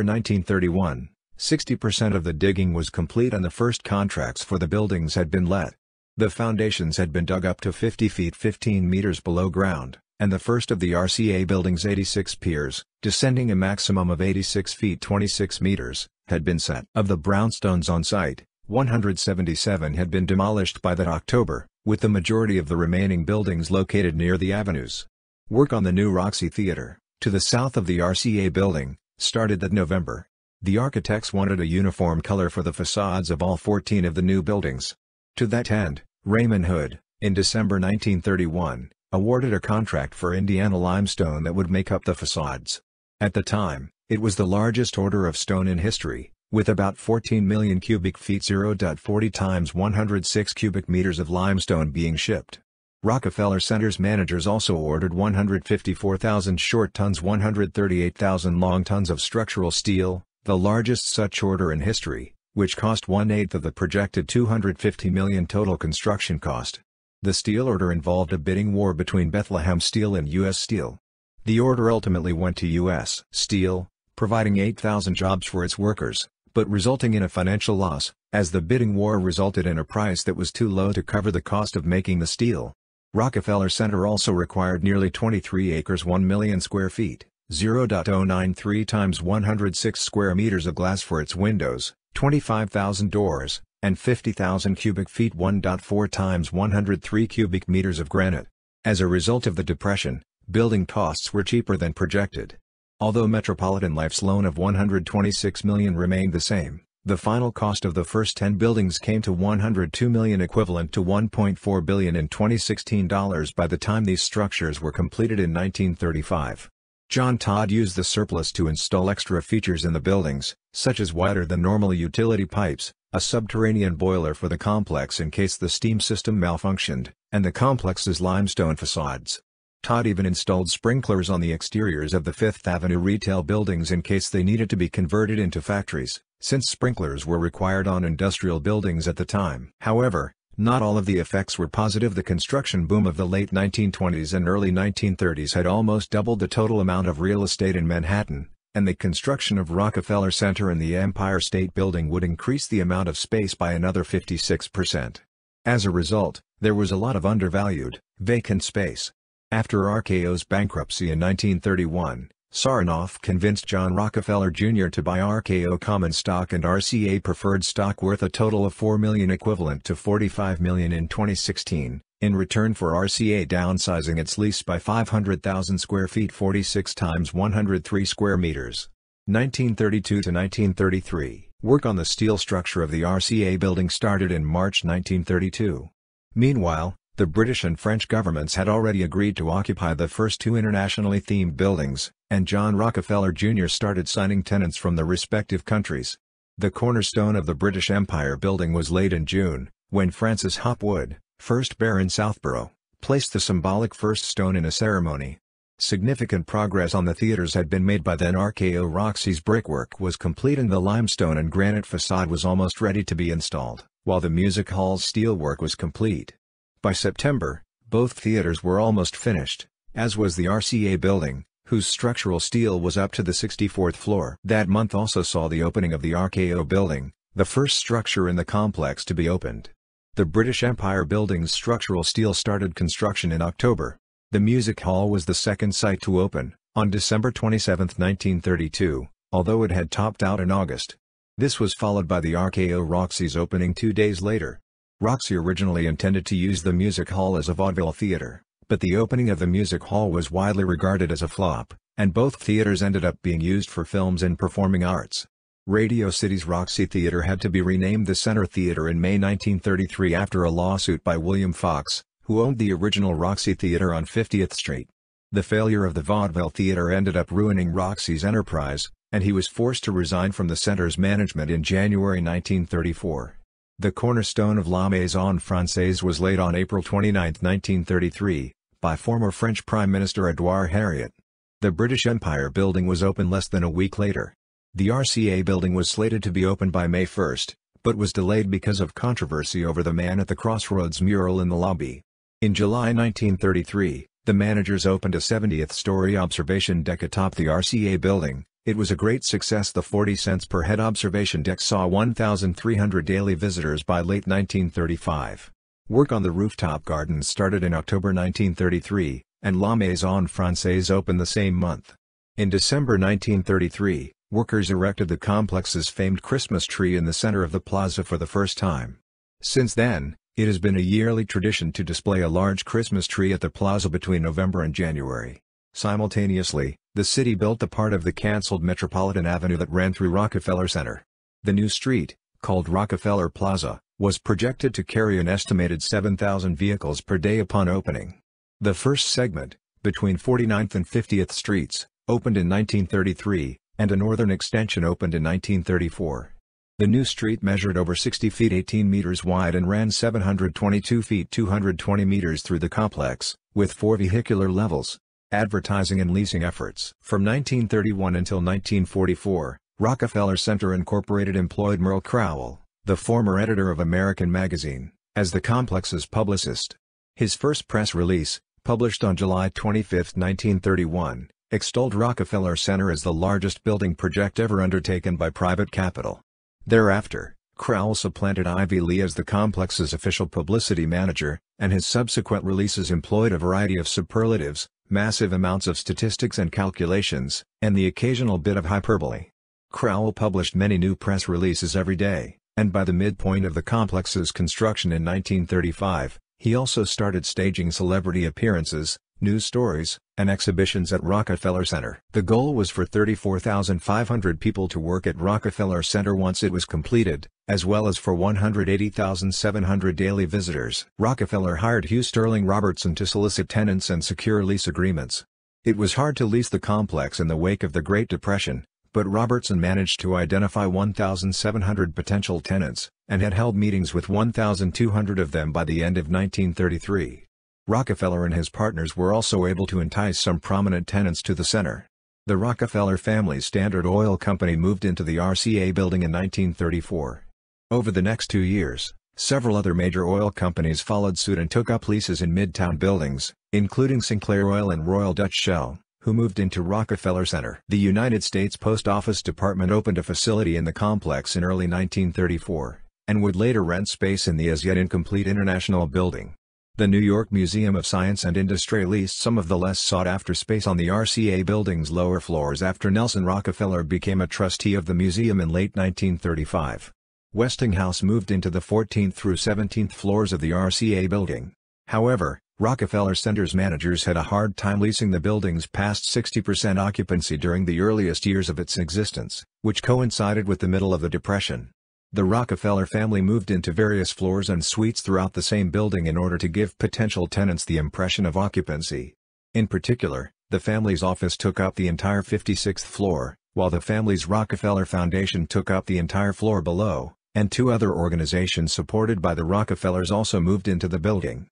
1931, 60% of the digging was complete and the first contracts for the buildings had been let. The foundations had been dug up to 50 feet 15 meters below ground, and the first of the RCA building's 86 piers, descending a maximum of 86 feet 26 meters, had been set. Of the brownstones on site, 177 had been demolished by that October, with the majority of the remaining buildings located near the avenues. Work on the new Roxy Theater, to the south of the RCA building, started that November. The architects wanted a uniform color for the facades of all 14 of the new buildings. To that end, Raymond Hood, in December 1931, awarded a contract for Indiana limestone that would make up the facades. At the time, it was the largest order of stone in history, with about 14 million cubic feet 0.40 times 106 cubic meters of limestone being shipped. Rockefeller Center's managers also ordered 154,000 short tons 138,000 long tons of structural steel, the largest such order in history, which cost one-eighth of the projected 250 million total construction cost. The steel order involved a bidding war between Bethlehem Steel and U.S. Steel. The order ultimately went to U.S. Steel, providing 8,000 jobs for its workers, but resulting in a financial loss, as the bidding war resulted in a price that was too low to cover the cost of making the steel. Rockefeller Center also required nearly 23 acres 1 million square feet, 0.093 times 106 square meters of glass for its windows, 25,000 doors, and 50,000 cubic feet 1.4 times 103 cubic meters of granite. As a result of the depression, building costs were cheaper than projected. Although Metropolitan Life's loan of 126 million remained the same, the final cost of the first 10 buildings came to 102 million equivalent to 1.4 billion in 2016 dollars by the time these structures were completed in 1935. John Todd used the surplus to install extra features in the buildings, such as wider than normal utility pipes, a subterranean boiler for the complex in case the steam system malfunctioned, and the complex's limestone facades. Todd even installed sprinklers on the exteriors of the Fifth Avenue retail buildings in case they needed to be converted into factories, since sprinklers were required on industrial buildings at the time. However, not all of the effects were positive the construction boom of the late 1920s and early 1930s had almost doubled the total amount of real estate in Manhattan, and the construction of Rockefeller Center and the Empire State Building would increase the amount of space by another 56%. As a result, there was a lot of undervalued, vacant space. After RKO's bankruptcy in 1931, Sarnoff convinced John Rockefeller Jr. to buy RKO common stock and RCA preferred stock worth a total of 4 million equivalent to 45 million in 2016, in return for RCA downsizing its lease by 500,000 square feet 46 times 103 square meters. 1932 to 1933, work on the steel structure of the RCA building started in March 1932. Meanwhile, the British and French governments had already agreed to occupy the first two internationally themed buildings, and John Rockefeller Jr. started signing tenants from the respective countries. The cornerstone of the British Empire building was laid in June, when Francis Hopwood, 1st Baron Southborough, placed the symbolic first stone in a ceremony. Significant progress on the theaters had been made by then RKO Roxy's brickwork was complete and the limestone and granite facade was almost ready to be installed, while the music hall's steelwork was complete. By September, both theaters were almost finished, as was the RCA building, whose structural steel was up to the 64th floor. That month also saw the opening of the RKO building, the first structure in the complex to be opened. The British Empire building's structural steel started construction in October. The music hall was the second site to open, on December 27, 1932, although it had topped out in August. This was followed by the RKO Roxy's opening two days later. Roxy originally intended to use the music hall as a vaudeville theater, but the opening of the music hall was widely regarded as a flop, and both theaters ended up being used for films and performing arts. Radio City's Roxy Theater had to be renamed the Center Theater in May 1933 after a lawsuit by William Fox, who owned the original Roxy Theater on 50th Street. The failure of the vaudeville theater ended up ruining Roxy's enterprise, and he was forced to resign from the center's management in January 1934. The cornerstone of La Maison Française was laid on April 29, 1933, by former French Prime Minister Édouard Herriot. The British Empire building was open less than a week later. The RCA building was slated to be opened by May 1, but was delayed because of controversy over the Man at the Crossroads mural in the lobby. In July 1933, the managers opened a 70th-story observation deck atop the RCA building, it was a great success the 40 cents per head observation deck saw 1,300 daily visitors by late 1935. Work on the rooftop gardens started in October 1933, and La Maison Française opened the same month. In December 1933, workers erected the complex's famed Christmas tree in the center of the plaza for the first time. Since then, it has been a yearly tradition to display a large Christmas tree at the plaza between November and January. Simultaneously, the city built the part of the cancelled Metropolitan Avenue that ran through Rockefeller Center. The new street, called Rockefeller Plaza, was projected to carry an estimated 7,000 vehicles per day upon opening. The first segment, between 49th and 50th Streets, opened in 1933, and a northern extension opened in 1934. The new street measured over 60 feet 18 meters wide and ran 722 feet 220 meters through the complex, with four vehicular levels, Advertising and leasing efforts. From 1931 until 1944, Rockefeller Center Incorporated employed Merle Crowell, the former editor of American Magazine, as the complex's publicist. His first press release, published on July 25, 1931, extolled Rockefeller Center as the largest building project ever undertaken by private capital. Thereafter, Crowell supplanted Ivy Lee as the complex's official publicity manager, and his subsequent releases employed a variety of superlatives, massive amounts of statistics and calculations, and the occasional bit of hyperbole. Crowell published many new press releases every day, and by the midpoint of the complex's construction in 1935, he also started staging celebrity appearances, news stories, and exhibitions at Rockefeller Center. The goal was for 34,500 people to work at Rockefeller Center once it was completed, as well as for 180,700 daily visitors. Rockefeller hired Hugh Sterling Robertson to solicit tenants and secure lease agreements. It was hard to lease the complex in the wake of the Great Depression, but Robertson managed to identify 1,700 potential tenants, and had held meetings with 1,200 of them by the end of 1933. Rockefeller and his partners were also able to entice some prominent tenants to the center. The Rockefeller family's Standard Oil Company moved into the RCA building in 1934. Over the next two years, several other major oil companies followed suit and took up leases in Midtown buildings, including Sinclair Oil and Royal Dutch Shell, who moved into Rockefeller Center. The United States Post Office Department opened a facility in the complex in early 1934, and would later rent space in the as yet incomplete International Building. The New York Museum of Science and Industry leased some of the less sought-after space on the RCA building's lower floors after Nelson Rockefeller became a trustee of the museum in late 1935. Westinghouse moved into the 14th through 17th floors of the RCA building. However, Rockefeller Center's managers had a hard time leasing the buildings past 60% occupancy during the earliest years of its existence, which coincided with the middle of the Depression. The Rockefeller family moved into various floors and suites throughout the same building in order to give potential tenants the impression of occupancy. In particular, the family's office took up the entire 56th floor, while the family's Rockefeller Foundation took up the entire floor below, and two other organizations supported by the Rockefellers also moved into the building.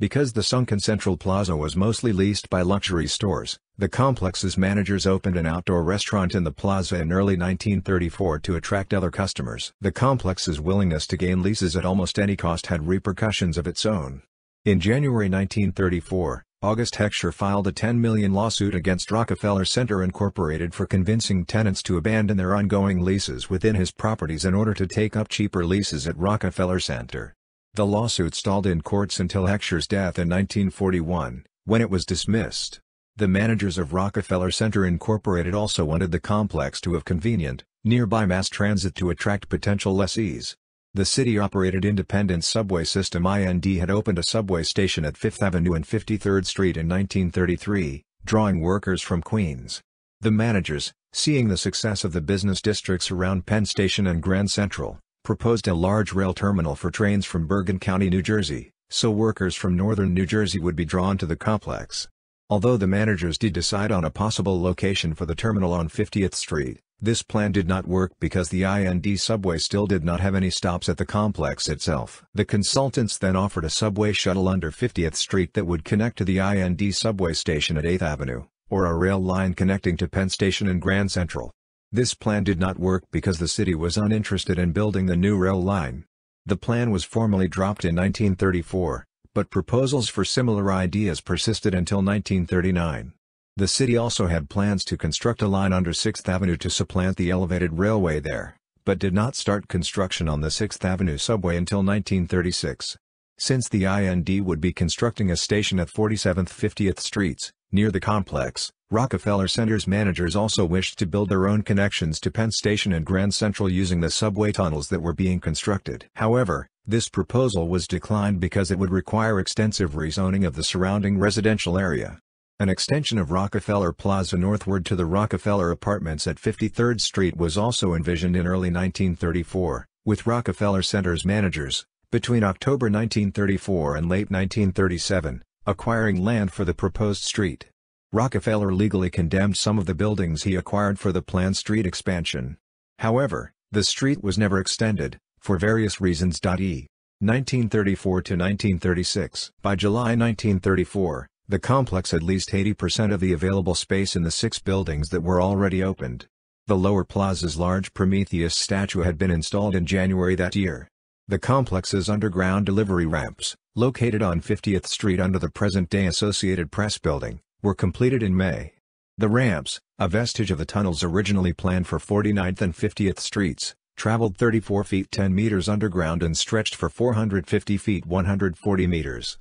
Because the sunken Central Plaza was mostly leased by luxury stores, the complex's managers opened an outdoor restaurant in the plaza in early 1934 to attract other customers. The complex's willingness to gain leases at almost any cost had repercussions of its own. In January 1934, August Heckscher filed a 10 million lawsuit against Rockefeller Center Incorporated for convincing tenants to abandon their ongoing leases within his properties in order to take up cheaper leases at Rockefeller Center. The lawsuit stalled in courts until Heckscher's death in 1941, when it was dismissed. The managers of Rockefeller Center Incorporated also wanted the complex to have convenient, nearby mass transit to attract potential lessees. The city-operated independent subway system IND had opened a subway station at 5th Avenue and 53rd Street in 1933, drawing workers from Queens. The managers, seeing the success of the business districts around Penn Station and Grand Central, proposed a large rail terminal for trains from Bergen County, New Jersey, so workers from northern New Jersey would be drawn to the complex. Although the managers did decide on a possible location for the terminal on 50th Street, this plan did not work because the IND subway still did not have any stops at the complex itself. The consultants then offered a subway shuttle under 50th Street that would connect to the IND subway station at 8th Avenue, or a rail line connecting to Penn Station and Grand Central. This plan did not work because the city was uninterested in building the new rail line. The plan was formally dropped in 1934, but proposals for similar ideas persisted until 1939. The city also had plans to construct a line under 6th Avenue to supplant the elevated railway there, but did not start construction on the 6th Avenue subway until 1936. Since the IND would be constructing a station at 47th 50th Streets, near the complex, Rockefeller Center's managers also wished to build their own connections to Penn Station and Grand Central using the subway tunnels that were being constructed. However, this proposal was declined because it would require extensive rezoning of the surrounding residential area. An extension of Rockefeller Plaza northward to the Rockefeller Apartments at 53rd Street was also envisioned in early 1934, with Rockefeller Center's managers, between October 1934 and late 1937, acquiring land for the proposed street. Rockefeller legally condemned some of the buildings he acquired for the planned street expansion. However, the street was never extended, for various reasons. E. 1934 to 1936. By July 1934, the complex had leased 80% of the available space in the six buildings that were already opened. The lower plaza's large Prometheus statue had been installed in January that year. The complex's underground delivery ramps, located on 50th Street under the present-day Associated Press building, were completed in May. The ramps, a vestige of the tunnels originally planned for 49th and 50th Streets, traveled 34 feet 10 meters underground and stretched for 450 feet 140 meters.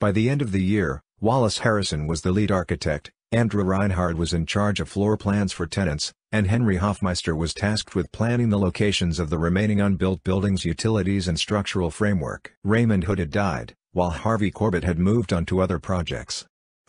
By the end of the year, Wallace Harrison was the lead architect, Andrew Reinhard was in charge of floor plans for tenants, and Henry Hofmeister was tasked with planning the locations of the remaining unbuilt buildings' utilities and structural framework. Raymond Hood had died, while Harvey Corbett had moved on to other projects.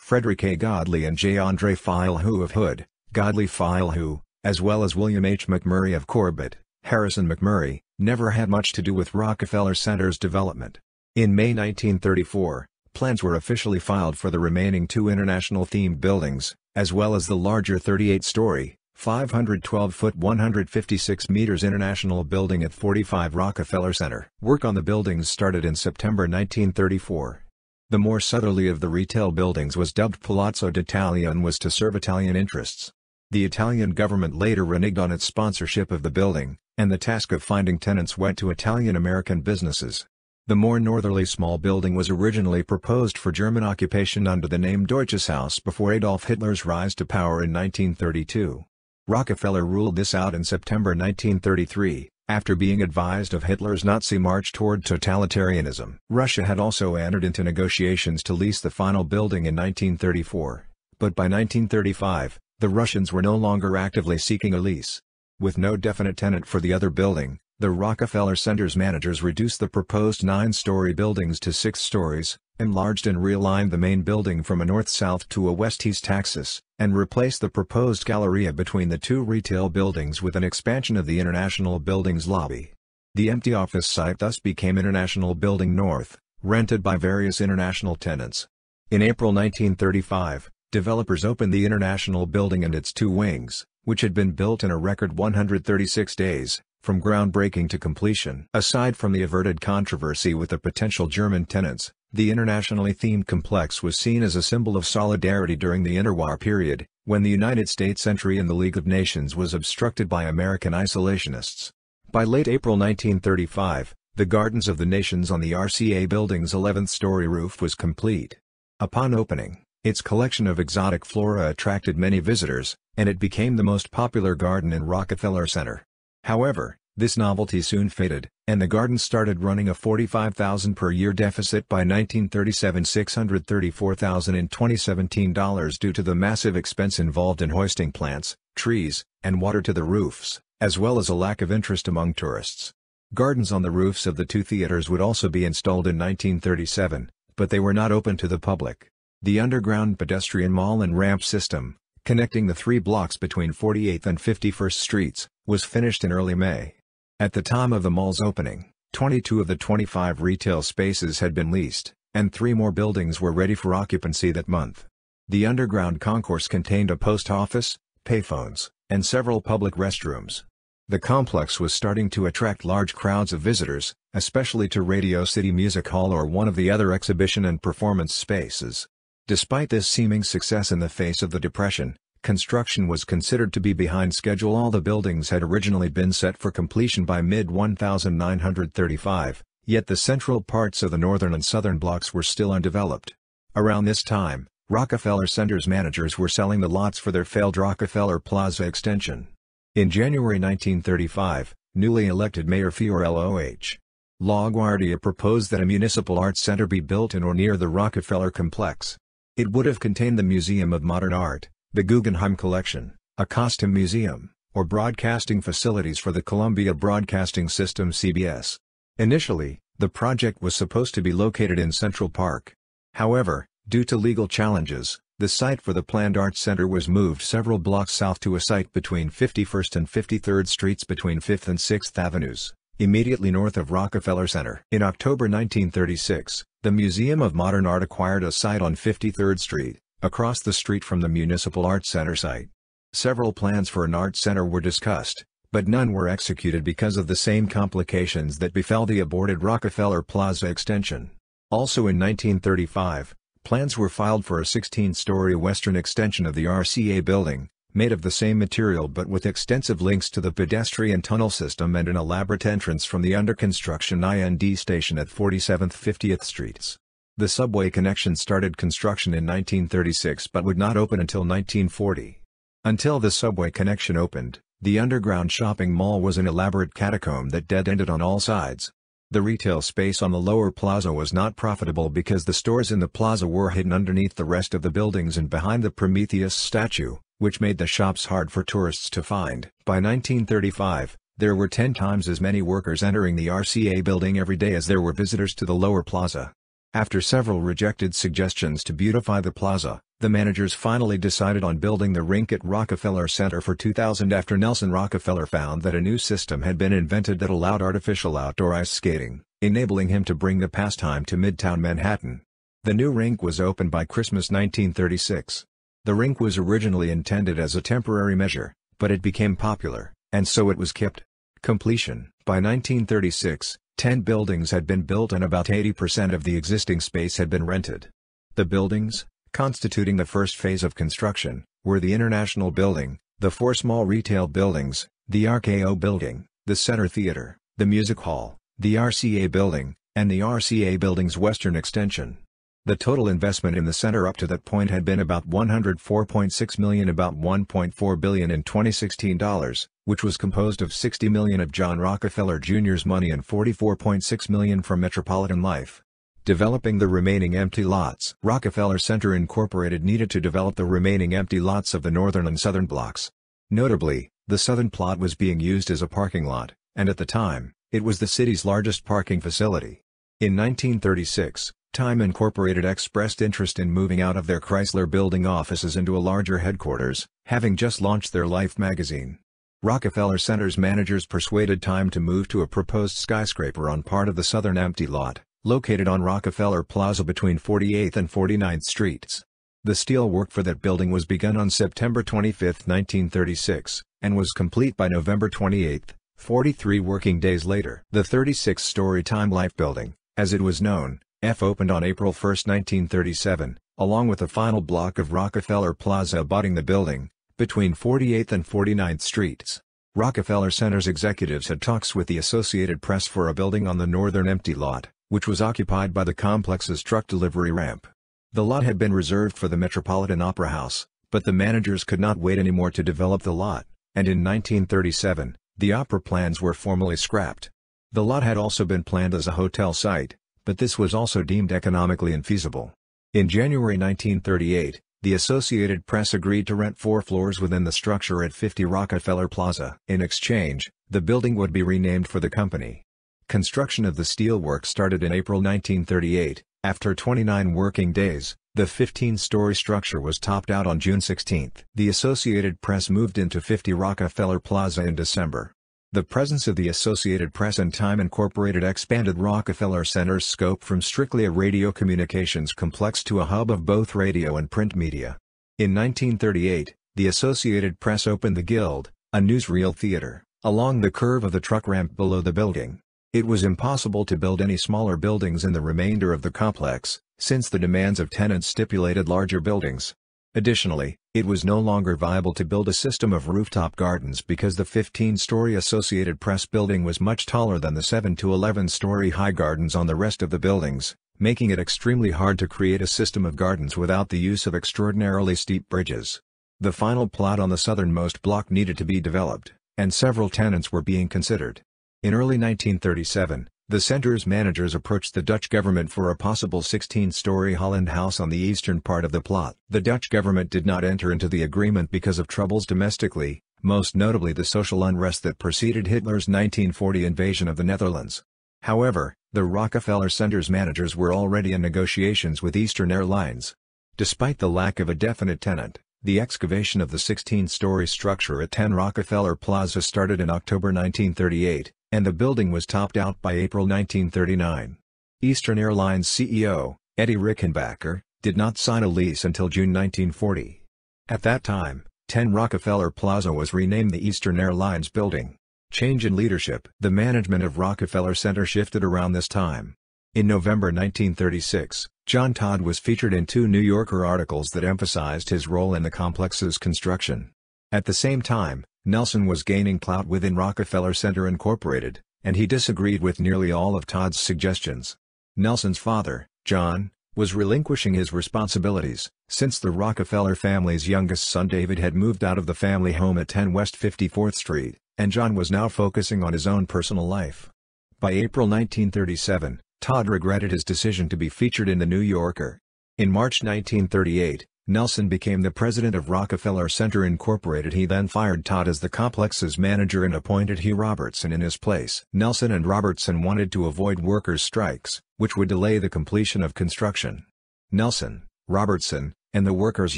Frederick A. Godley and J. Andre Fouilhoux of Hood, Godley Fouilhoux, as well as William H. MacMurray of Corbett, Harrison MacMurray, never had much to do with Rockefeller Center's development. In May 1934, plans were officially filed for the remaining two international-themed buildings, as well as the larger 38-story, 512-foot 156 meters International Building at 45 Rockefeller Center. Work on the buildings started in September 1934. The more southerly of the retail buildings was dubbed Palazzo d'Italia and was to serve Italian interests. The Italian government later reneged on its sponsorship of the building, and the task of finding tenants went to Italian-American businesses. The more northerly small building was originally proposed for German occupation under the name Deutsches Haus before Adolf Hitler's rise to power in 1932. Rockefeller ruled this out in September 1933, after being advised of Hitler's Nazi march toward totalitarianism. Russia had also entered into negotiations to lease the final building in 1934, but by 1935, the Russians were no longer actively seeking a lease. With no definite tenant for the other building, the Rockefeller Center's managers reduced the proposed nine-story buildings to six stories, enlarged and realigned the main building from a north-south to a west-east axis, and replaced the proposed galleria between the two retail buildings with an expansion of the International Building's lobby. The empty office site thus became International Building North, rented by various international tenants. In April 1935, developers opened the International Building and its two wings, which had been built in a record 136 days, from groundbreaking to completion. Aside from the averted controversy with the potential German tenants, the internationally themed complex was seen as a symbol of solidarity during the interwar period, when the United States entry in the League of Nations was obstructed by American isolationists. By late April 1935, the Gardens of the Nations on the RCA building's 11th-story roof was complete. Upon opening, its collection of exotic flora attracted many visitors, and it became the most popular garden in Rockefeller Center. However, this novelty soon faded, and the garden started running a 45,000 per year deficit by 1937 $634,000 in 2017 dollars due to the massive expense involved in hoisting plants, trees, and water to the roofs, as well as a lack of interest among tourists. Gardens on the roofs of the two theaters would also be installed in 1937, but they were not open to the public. The underground pedestrian mall and ramp system, connecting the three blocks between 48th and 51st Streets, was finished in early May. At the time of the mall's opening, 22 of the 25 retail spaces had been leased, and three more buildings were ready for occupancy that month. The underground concourse contained a post office, payphones, and several public restrooms. The complex was starting to attract large crowds of visitors, especially to Radio City Music Hall or one of the other exhibition and performance spaces. Despite this seeming success in the face of the Depression, construction was considered to be behind schedule all the buildings had originally been set for completion by mid-1935, yet the central parts of the northern and southern blocks were still undeveloped. Around this time, Rockefeller Center's managers were selling the lots for their failed Rockefeller Plaza extension. In January 1935, newly elected Mayor Fiorello H. LaGuardia proposed that a municipal arts center be built in or near the Rockefeller complex. It would have contained the Museum of Modern Art, the Guggenheim Collection, a costume museum, or broadcasting facilities for the Columbia Broadcasting System CBS. Initially, the project was supposed to be located in Central Park. However, due to legal challenges, the site for the planned arts center was moved several blocks south to a site between 51st and 53rd Streets between 5th and 6th Avenues, immediately north of Rockefeller Center. In October 1936, the Museum of Modern Art acquired a site on 53rd Street, across the street from the Municipal Arts Center site. Several plans for an art center were discussed, but none were executed because of the same complications that befell the aborted Rockefeller Plaza extension. Also in 1935, plans were filed for a 16-story western extension of the RCA building, made of the same material but with extensive links to the pedestrian tunnel system and an elaborate entrance from the under-construction IND station at 47th 50th Streets. The subway connection started construction in 1936 but would not open until 1940. Until the subway connection opened, the underground shopping mall was an elaborate catacomb that dead-ended on all sides. The retail space on the lower plaza was not profitable because the stores in the plaza were hidden underneath the rest of the buildings and behind the Prometheus statue, which made the shops hard for tourists to find. By 1935, there were 10 times as many workers entering the RCA building every day as there were visitors to the lower plaza. After several rejected suggestions to beautify the plaza, the managers finally decided on building the rink at Rockefeller Center for 2000 after Nelson Rockefeller found that a new system had been invented that allowed artificial outdoor ice skating, enabling him to bring the pastime to Midtown Manhattan. The new rink was opened by Christmas 1936. The rink was originally intended as a temporary measure, but it became popular, and so it was kept. Completion By 1936, Ten buildings had been built and about 80% of the existing space had been rented. The buildings, constituting the first phase of construction, were the International Building, the four small retail buildings, the RKO Building, the Center Theater, the Music Hall, the RCA Building, and the RCA Building's western extension. The total investment in the center up to that point had been about 104.6 million about 1.4 billion in 2016 dollars, which was composed of 60 million of John Rockefeller Jr.'s money and 44.6 million from Metropolitan Life. Developing the remaining empty lots Rockefeller Center Incorporated needed to develop the remaining empty lots of the northern and southern blocks. Notably, the southern plot was being used as a parking lot, and at the time, it was the city's largest parking facility. In 1936, Time Incorporated expressed interest in moving out of their Chrysler building offices into a larger headquarters, having just launched their Life magazine. Rockefeller Center's managers persuaded Time to move to a proposed skyscraper on part of the southern empty lot, located on Rockefeller Plaza between 48th and 49th Streets. The steel work for that building was begun on September 25, 1936, and was complete by November 28, 43 working days later. The 36-story Time Life building, as it was known, F opened on April 1, 1937, along with the final block of Rockefeller Plaza abutting the building, between 48th and 49th Streets. Rockefeller Center's executives had talks with the Associated Press for a building on the northern empty lot, which was occupied by the complex's truck delivery ramp. The lot had been reserved for the Metropolitan Opera House, but the managers could not wait anymore to develop the lot, and in 1937, the opera plans were formally scrapped. The lot had also been planned as a hotel site, but this was also deemed economically infeasible. In January 1938, the Associated Press agreed to rent four floors within the structure at 50 Rockefeller Plaza. In exchange, the building would be renamed for the company. Construction of the steelwork started in April 1938. After 29 working days, the 15-story structure was topped out on June 16. The Associated Press moved into 50 Rockefeller Plaza in December. The presence of the Associated Press and Time Incorporated expanded Rockefeller Center's scope from strictly a radio communications complex to a hub of both radio and print media. In 1938, the Associated Press opened the Guild, a newsreel theater, along the curve of the truck ramp below the building. It was impossible to build any smaller buildings in the remainder of the complex, since the demands of tenants stipulated larger buildings. Additionally, it was no longer viable to build a system of rooftop gardens because the 15-story Associated Press building was much taller than the 7 to 11-story high gardens on the rest of the buildings, making it extremely hard to create a system of gardens without the use of extraordinarily steep bridges. The final plot on the southernmost block needed to be developed, and several tenants were being considered. In early 1937, the center's managers approached the Dutch government for a possible 16-story Holland house on the eastern part of the plot. The Dutch government did not enter into the agreement because of troubles domestically, most notably the social unrest that preceded Hitler's 1940 invasion of the Netherlands. However, the Rockefeller Center's managers were already in negotiations with Eastern Airlines. Despite the lack of a definite tenant, the excavation of the 16-story structure at 10 Rockefeller Plaza started in October 1938, and the building was topped out by April 1939. Eastern Airlines CEO, Eddie Rickenbacker, did not sign a lease until June 1940. At that time, 10 Rockefeller Plaza was renamed the Eastern Airlines Building. Change in leadership The management of Rockefeller Center shifted around this time. In November 1936, John Todd was featured in two New Yorker articles that emphasized his role in the complex's construction. At the same time, Nelson was gaining clout within Rockefeller Center Incorporated, and he disagreed with nearly all of Todd's suggestions. Nelson's father, John, was relinquishing his responsibilities, since the Rockefeller family's youngest son David had moved out of the family home at 10 West 54th Street, and John was now focusing on his own personal life. By April 1937, Todd regretted his decision to be featured in The New Yorker. In March 1938, Nelson became the president of Rockefeller Center Incorporated he then fired Todd as the complex's manager and appointed Hugh Robertson in his place. Nelson and Robertson wanted to avoid workers' strikes, which would delay the completion of construction. Nelson, Robertson, and the workers'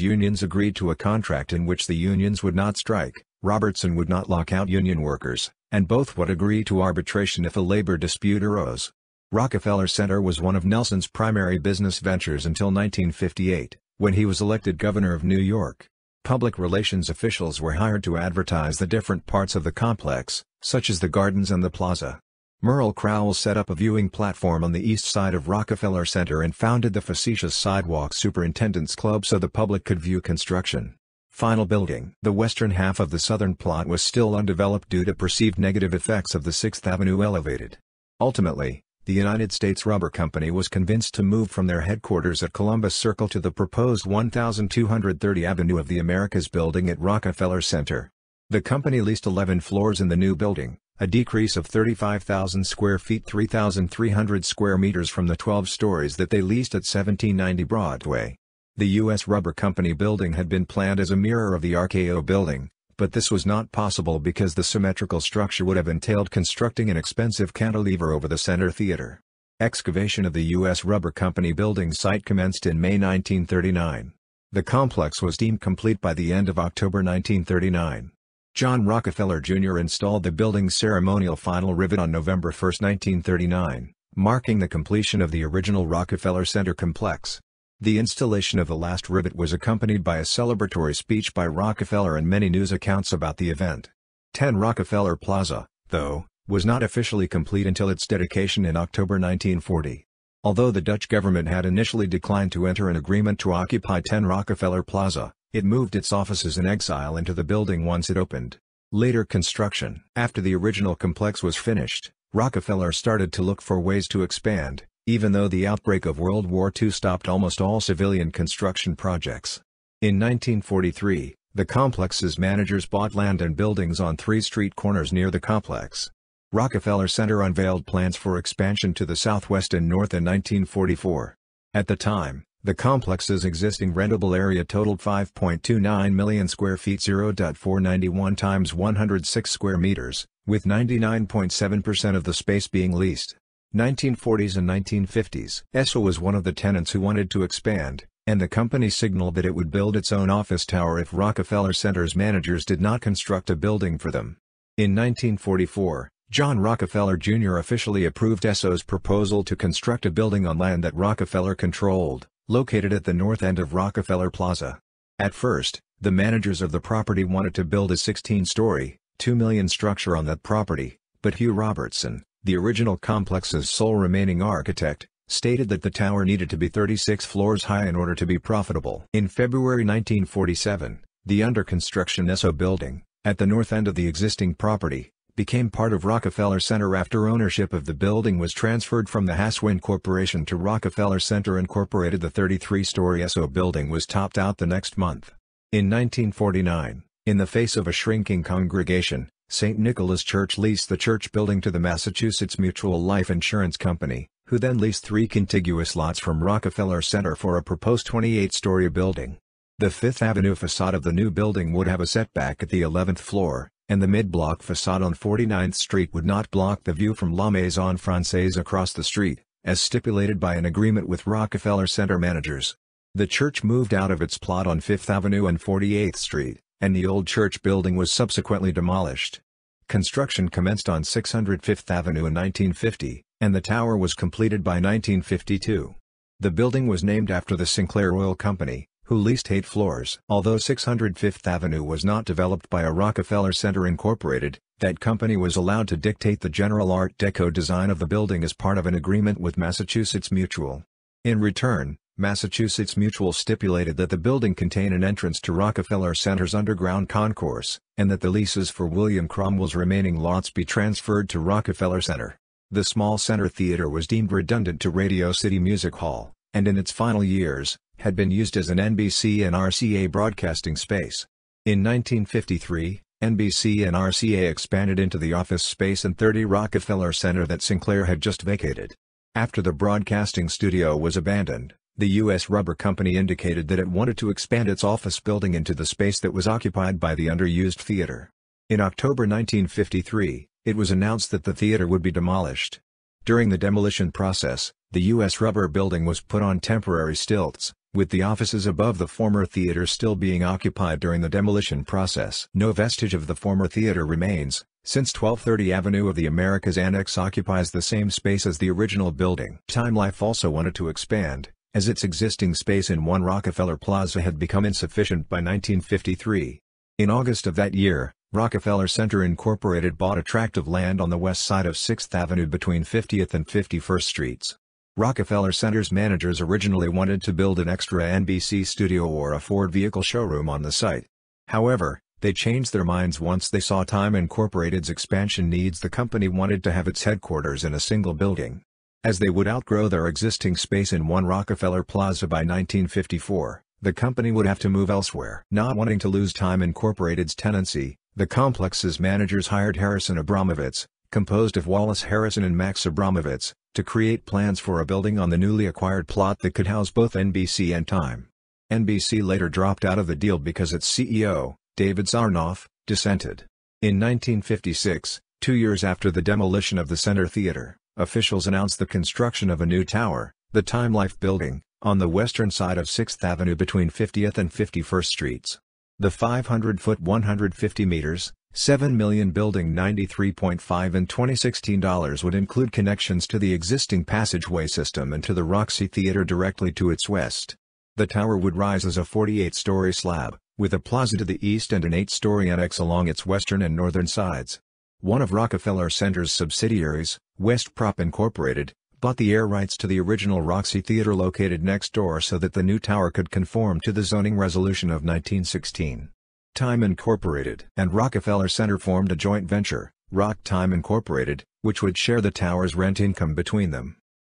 unions agreed to a contract in which the unions would not strike, Robertson would not lock out union workers, and both would agree to arbitration if a labor dispute arose. Rockefeller Center was one of Nelson's primary business ventures until 1958. When he was elected governor of New York, public relations officials were hired to advertise the different parts of the complex, such as the gardens and the plaza. Merle Crowell set up a viewing platform on the east side of Rockefeller Center and founded the facetious Sidewalk Superintendents Club so the public could view construction. Final building The western half of the southern plot was still undeveloped due to perceived negative effects of the 6th Avenue elevated. Ultimately, the United States Rubber Company was convinced to move from their headquarters at Columbus Circle to the proposed 1230 Avenue of the Americas building at Rockefeller Center. The company leased 11 floors in the new building, a decrease of 35,000 square feet 3,300 square meters from the 12 stories that they leased at 1790 Broadway. The U.S. Rubber Company building had been planned as a mirror of the RKO building, but this was not possible because the symmetrical structure would have entailed constructing an expensive cantilever over the center theater. Excavation of the U.S. Rubber Company building site commenced in May 1939. The complex was deemed complete by the end of October 1939. John Rockefeller Jr. installed the building's ceremonial final rivet on November 1, 1939, marking the completion of the original Rockefeller Center complex. The installation of the last rivet was accompanied by a celebratory speech by Rockefeller and many news accounts about the event. 10 Rockefeller Plaza, though, was not officially complete until its dedication in October 1940. Although the Dutch government had initially declined to enter an agreement to occupy 10 Rockefeller Plaza, it moved its offices in exile into the building once it opened. Later construction After the original complex was finished, Rockefeller started to look for ways to expand, even though the outbreak of World War II stopped almost all civilian construction projects. In 1943, the complex's managers bought land and buildings on three street corners near the complex. Rockefeller Center unveiled plans for expansion to the southwest and north in 1944. At the time, the complex's existing rentable area totaled 5.29 million square feet 0.491 times 106 square meters, with 99.7% of the space being leased. 1940s and 1950s. Esso was one of the tenants who wanted to expand, and the company signaled that it would build its own office tower if Rockefeller Center's managers did not construct a building for them. In 1944, John Rockefeller Jr. officially approved Esso's proposal to construct a building on land that Rockefeller controlled located at the north end of Rockefeller Plaza. At first, the managers of the property wanted to build a 16-story, 2 million structure on that property, but Hugh Robertson, the original complex's sole remaining architect, stated that the tower needed to be 36 floors high in order to be profitable. In February 1947, the under-construction Esso building, at the north end of the existing property, became part of Rockefeller Center after ownership of the building was transferred from the Haswin Corporation to Rockefeller Center Incorporated. The 33-story Esso building was topped out the next month. In 1949, in the face of a shrinking congregation, St. Nicholas Church leased the church building to the Massachusetts Mutual Life Insurance Company, who then leased three contiguous lots from Rockefeller Center for a proposed 28-story building. The Fifth Avenue facade of the new building would have a setback at the 11th floor, and the mid-block facade on 49th Street would not block the view from La Maison Francaise across the street, as stipulated by an agreement with Rockefeller Center managers. The church moved out of its plot on 5th Avenue and 48th Street, and the old church building was subsequently demolished. Construction commenced on 605th Avenue in 1950, and the tower was completed by 1952. The building was named after the Sinclair Oil Company, who leased eight floors. Although 605th Avenue was not developed by a Rockefeller Center Incorporated, that company was allowed to dictate the general Art Deco design of the building as part of an agreement with Massachusetts Mutual. In return, Massachusetts Mutual stipulated that the building contain an entrance to Rockefeller Center's underground concourse, and that the leases for William Cromwell's remaining lots be transferred to Rockefeller Center. The small center theater was deemed redundant to Radio City Music Hall, and in its final years, had been used as an NBC and RCA broadcasting space. In 1953, NBC and RCA expanded into the office space in 30 Rockefeller Center that Sinclair had just vacated. After the broadcasting studio was abandoned, the U.S. Rubber Company indicated that it wanted to expand its office building into the space that was occupied by the underused theater. In October 1953, it was announced that the theater would be demolished. During the demolition process, the U.S. Rubber building was put on temporary stilts, with the offices above the former theater still being occupied during the demolition process. No vestige of the former theater remains, since 1230 Avenue of the Americas Annex occupies the same space as the original building. Time Life also wanted to expand, as its existing space in One Rockefeller Plaza had become insufficient by 1953. In August of that year, Rockefeller Center Incorporated bought a tract of land on the west side of 6th Avenue between 50th and 51st Streets. Rockefeller Center's managers originally wanted to build an extra NBC studio or a Ford vehicle showroom on the site. However, they changed their minds once they saw Time Incorporated's expansion needs the company wanted to have its headquarters in a single building. As they would outgrow their existing space in One Rockefeller Plaza by 1954, the company would have to move elsewhere. Not wanting to lose Time Incorporated's tenancy, the complex's managers hired Harrison Abramovitz, composed of Wallace Harrison and Max Abramovitz, to create plans for a building on the newly acquired plot that could house both NBC and Time. NBC later dropped out of the deal because its CEO, David Sarnoff, dissented. In 1956, two years after the demolition of the Center Theater, officials announced the construction of a new tower, the Time Life Building, on the western side of 6th Avenue between 50th and 51st Streets. The 500-foot 150 meters, 7 million building 93.5 in 2016 dollars would include connections to the existing passageway system and to the Roxy Theater directly to its west. The tower would rise as a 48-story slab, with a plaza to the east and an 8-story annex along its western and northern sides. One of Rockefeller Center's subsidiaries, West Prop Incorporated, bought the air rights to the original Roxy Theater located next door so that the new tower could conform to the zoning resolution of 1916. Time Incorporated and Rockefeller Center formed a joint venture, Rock Time Incorporated, which would share the tower's rent income between them.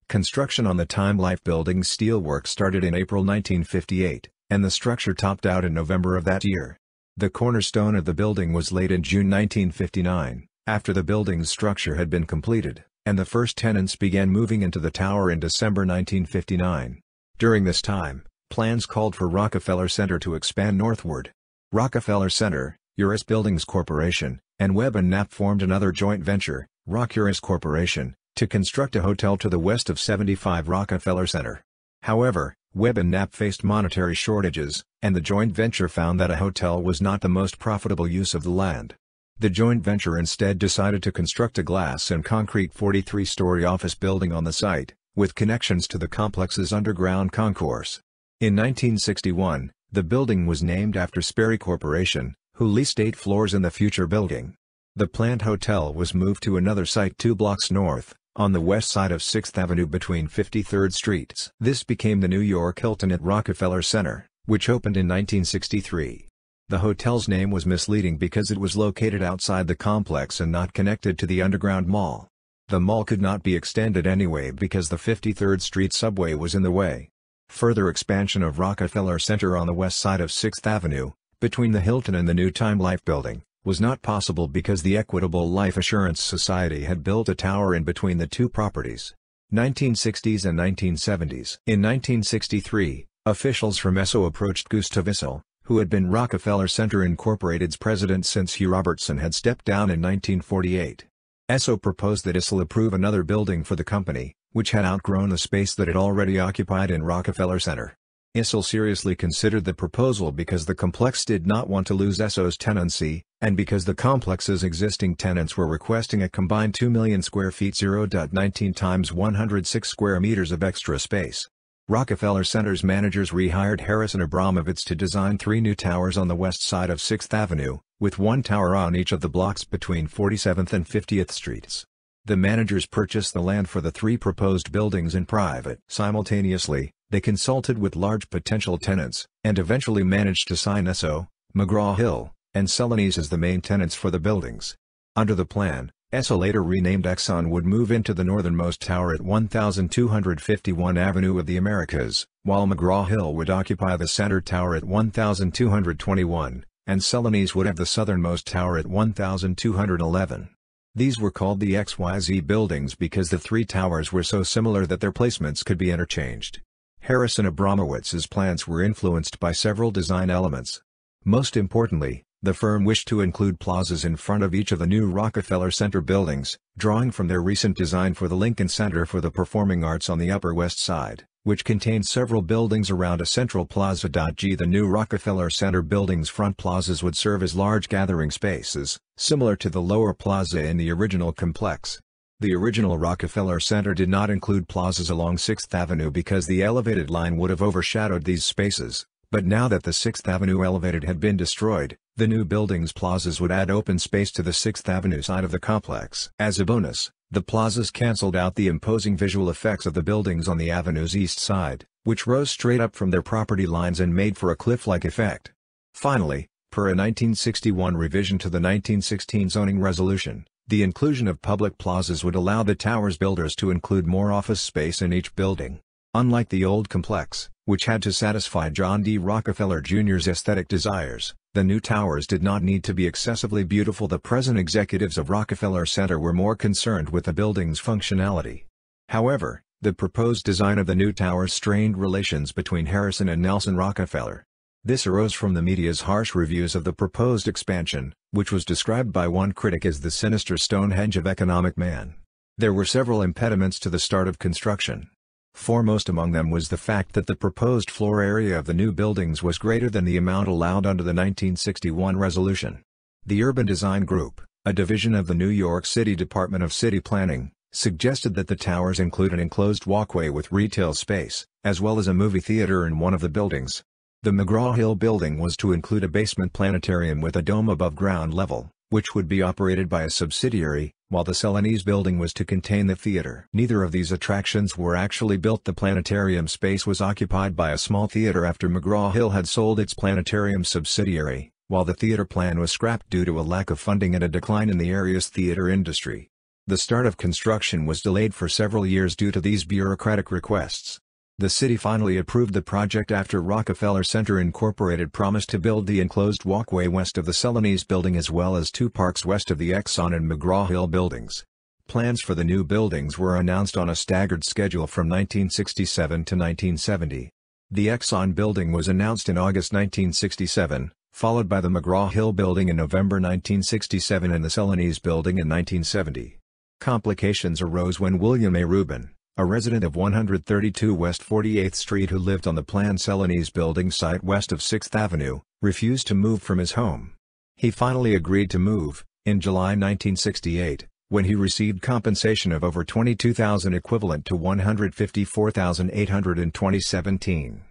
Construction on the Time Life Building's steelwork started in April 1958, and the structure topped out in November of that year. The cornerstone of the building was laid in June 1959, after the building's structure had been completed, and the first tenants began moving into the tower in December 1959. During this time, plans called for Rockefeller Center to expand northward, Rockefeller Center, Uris Buildings Corporation, and Webb and Knapp formed another joint venture, Rock Uris Corporation, to construct a hotel to the west of 75 Rockefeller Center. However, Webb and Knapp faced monetary shortages, and the joint venture found that a hotel was not the most profitable use of the land. The joint venture instead decided to construct a glass and concrete 43-story office building on the site, with connections to the complex's underground concourse. In 1961, the building was named after Sperry Corporation, who leased eight floors in the future building. The planned hotel was moved to another site two blocks north, on the west side of 6th Avenue between 53rd Streets. This became the New York Hilton at Rockefeller Center, which opened in 1963. The hotel's name was misleading because it was located outside the complex and not connected to the underground mall. The mall could not be extended anyway because the 53rd Street subway was in the way. Further expansion of Rockefeller Center on the west side of 6th Avenue, between the Hilton and the new Time Life building, was not possible because the Equitable Life Assurance Society had built a tower in between the two properties. 1960s and 1970s. In 1963, officials from Esso approached Gustav Eyssell, who had been Rockefeller Center Incorporated's president since Hugh Robertson had stepped down in 1948. Esso proposed that Eyssell approve another building for the company, which had outgrown the space that it already occupied in Rockefeller Center. Eyssell seriously considered the proposal because the complex did not want to lose Esso's tenancy, and because the complex's existing tenants were requesting a combined 2 million square feet 0.19 times 106 square meters of extra space. Rockefeller Center's managers rehired Harrison Abramovitz to design three new towers on the west side of 6th Avenue, with one tower on each of the blocks between 47th and 50th Streets. The managers purchased the land for the three proposed buildings in private. Simultaneously, they consulted with large potential tenants, and eventually managed to sign Esso, McGraw-Hill, and Celanese as the main tenants for the buildings. Under the plan, Esso later renamed Exxon would move into the northernmost tower at 1251 Avenue of the Americas, while McGraw-Hill would occupy the center tower at 1221, and Celanese would have the southernmost tower at 1211. These were called the XYZ buildings because the three towers were so similar that their placements could be interchanged. Harrison Abramovitz's plans were influenced by several design elements. Most importantly, the firm wished to include plazas in front of each of the new Rockefeller Center buildings, drawing from their recent design for the Lincoln Center for the Performing Arts on the Upper West Side which contained several buildings around a central plaza. G. The new Rockefeller Center building's front plazas would serve as large gathering spaces, similar to the lower plaza in the original complex. The original Rockefeller Center did not include plazas along 6th Avenue because the elevated line would have overshadowed these spaces, But now that the 6th Avenue elevated had been destroyed, the new building's plazas would add open space to the 6th Avenue side of the complex. As a bonus, the plazas cancelled out the imposing visual effects of the buildings on the avenue's east side, which rose straight up from their property lines and made for a cliff-like effect. Finally, per a 1961 revision to the 1916 zoning resolution, the inclusion of public plazas would allow the tower's builders to include more office space in each building. Unlike the old complex, which had to satisfy John D. Rockefeller Jr.'s aesthetic desires, the new towers did not need to be excessively beautiful the present executives of Rockefeller Center were more concerned with the building's functionality. However, the proposed design of the new towers strained relations between Harrison and Nelson Rockefeller. This arose from the media's harsh reviews of the proposed expansion, which was described by one critic as the sinister Stonehenge of economic man. There were several impediments to the start of construction. Foremost among them was the fact that the proposed floor area of the new buildings was greater than the amount allowed under the 1961 resolution. The Urban Design Group, a division of the New York City Department of City Planning, suggested that the towers include an enclosed walkway with retail space, as well as a movie theater in one of the buildings. The McGraw-Hill building was to include a basement planetarium with a dome above ground level, which would be operated by a subsidiary, while the Celanese building was to contain the theater. Neither of these attractions were actually built the planetarium space was occupied by a small theater after McGraw-Hill had sold its planetarium subsidiary, while the theater plan was scrapped due to a lack of funding and a decline in the area's theater industry. The start of construction was delayed for several years due to these bureaucratic requests. The city finally approved the project after Rockefeller Center Incorporated promised to build the enclosed walkway west of the Celanese building as well as two parks west of the Exxon and McGraw-Hill buildings. Plans for the new buildings were announced on a staggered schedule from 1967 to 1970. The Exxon building was announced in August 1967, followed by the McGraw-Hill building in November 1967 and the Celanese building in 1970. Complications arose when William A. Rubin, a resident of 132 West 48th Street who lived on the planned Celanese building site west of 6th Avenue, refused to move from his home. He finally agreed to move, in July 1968, when he received compensation of over 22,000 equivalent to $154,800 in 2017.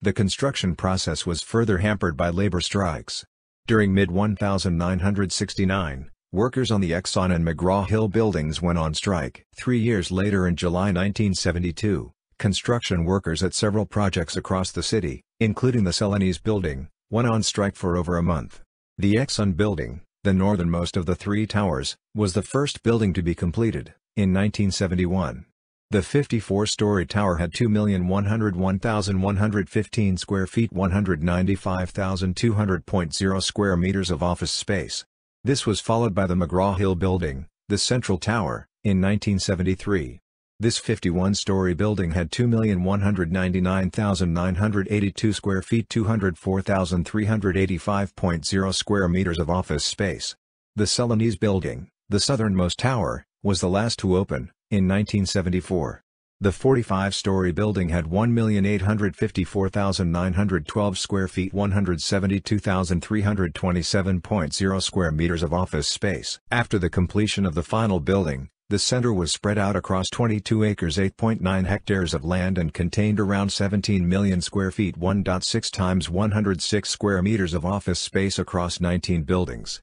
The construction process was further hampered by labor strikes. During mid-1969, Workers on the Exxon and McGraw-Hill buildings went on strike. Three years later in July 1972, construction workers at several projects across the city, including the Celanese building, went on strike for over a month. The Exxon building, the northernmost of the three towers, was the first building to be completed, in 1971. The 54-story tower had 2,101,115 square feet 195,200.0 square meters of office space, this was followed by the McGraw-Hill Building, the Central Tower, in 1973. This 51-story building had 2,199,982 square feet 204,385.0 square meters of office space. The Celanese Building, the southernmost tower, was the last to open, in 1974. The 45-story building had 1,854,912 square feet 172,327.0 square meters of office space. After the completion of the final building, the center was spread out across 22 acres 8.9 hectares of land and contained around 17 million square feet 1.6 times 106 square meters of office space across 19 buildings.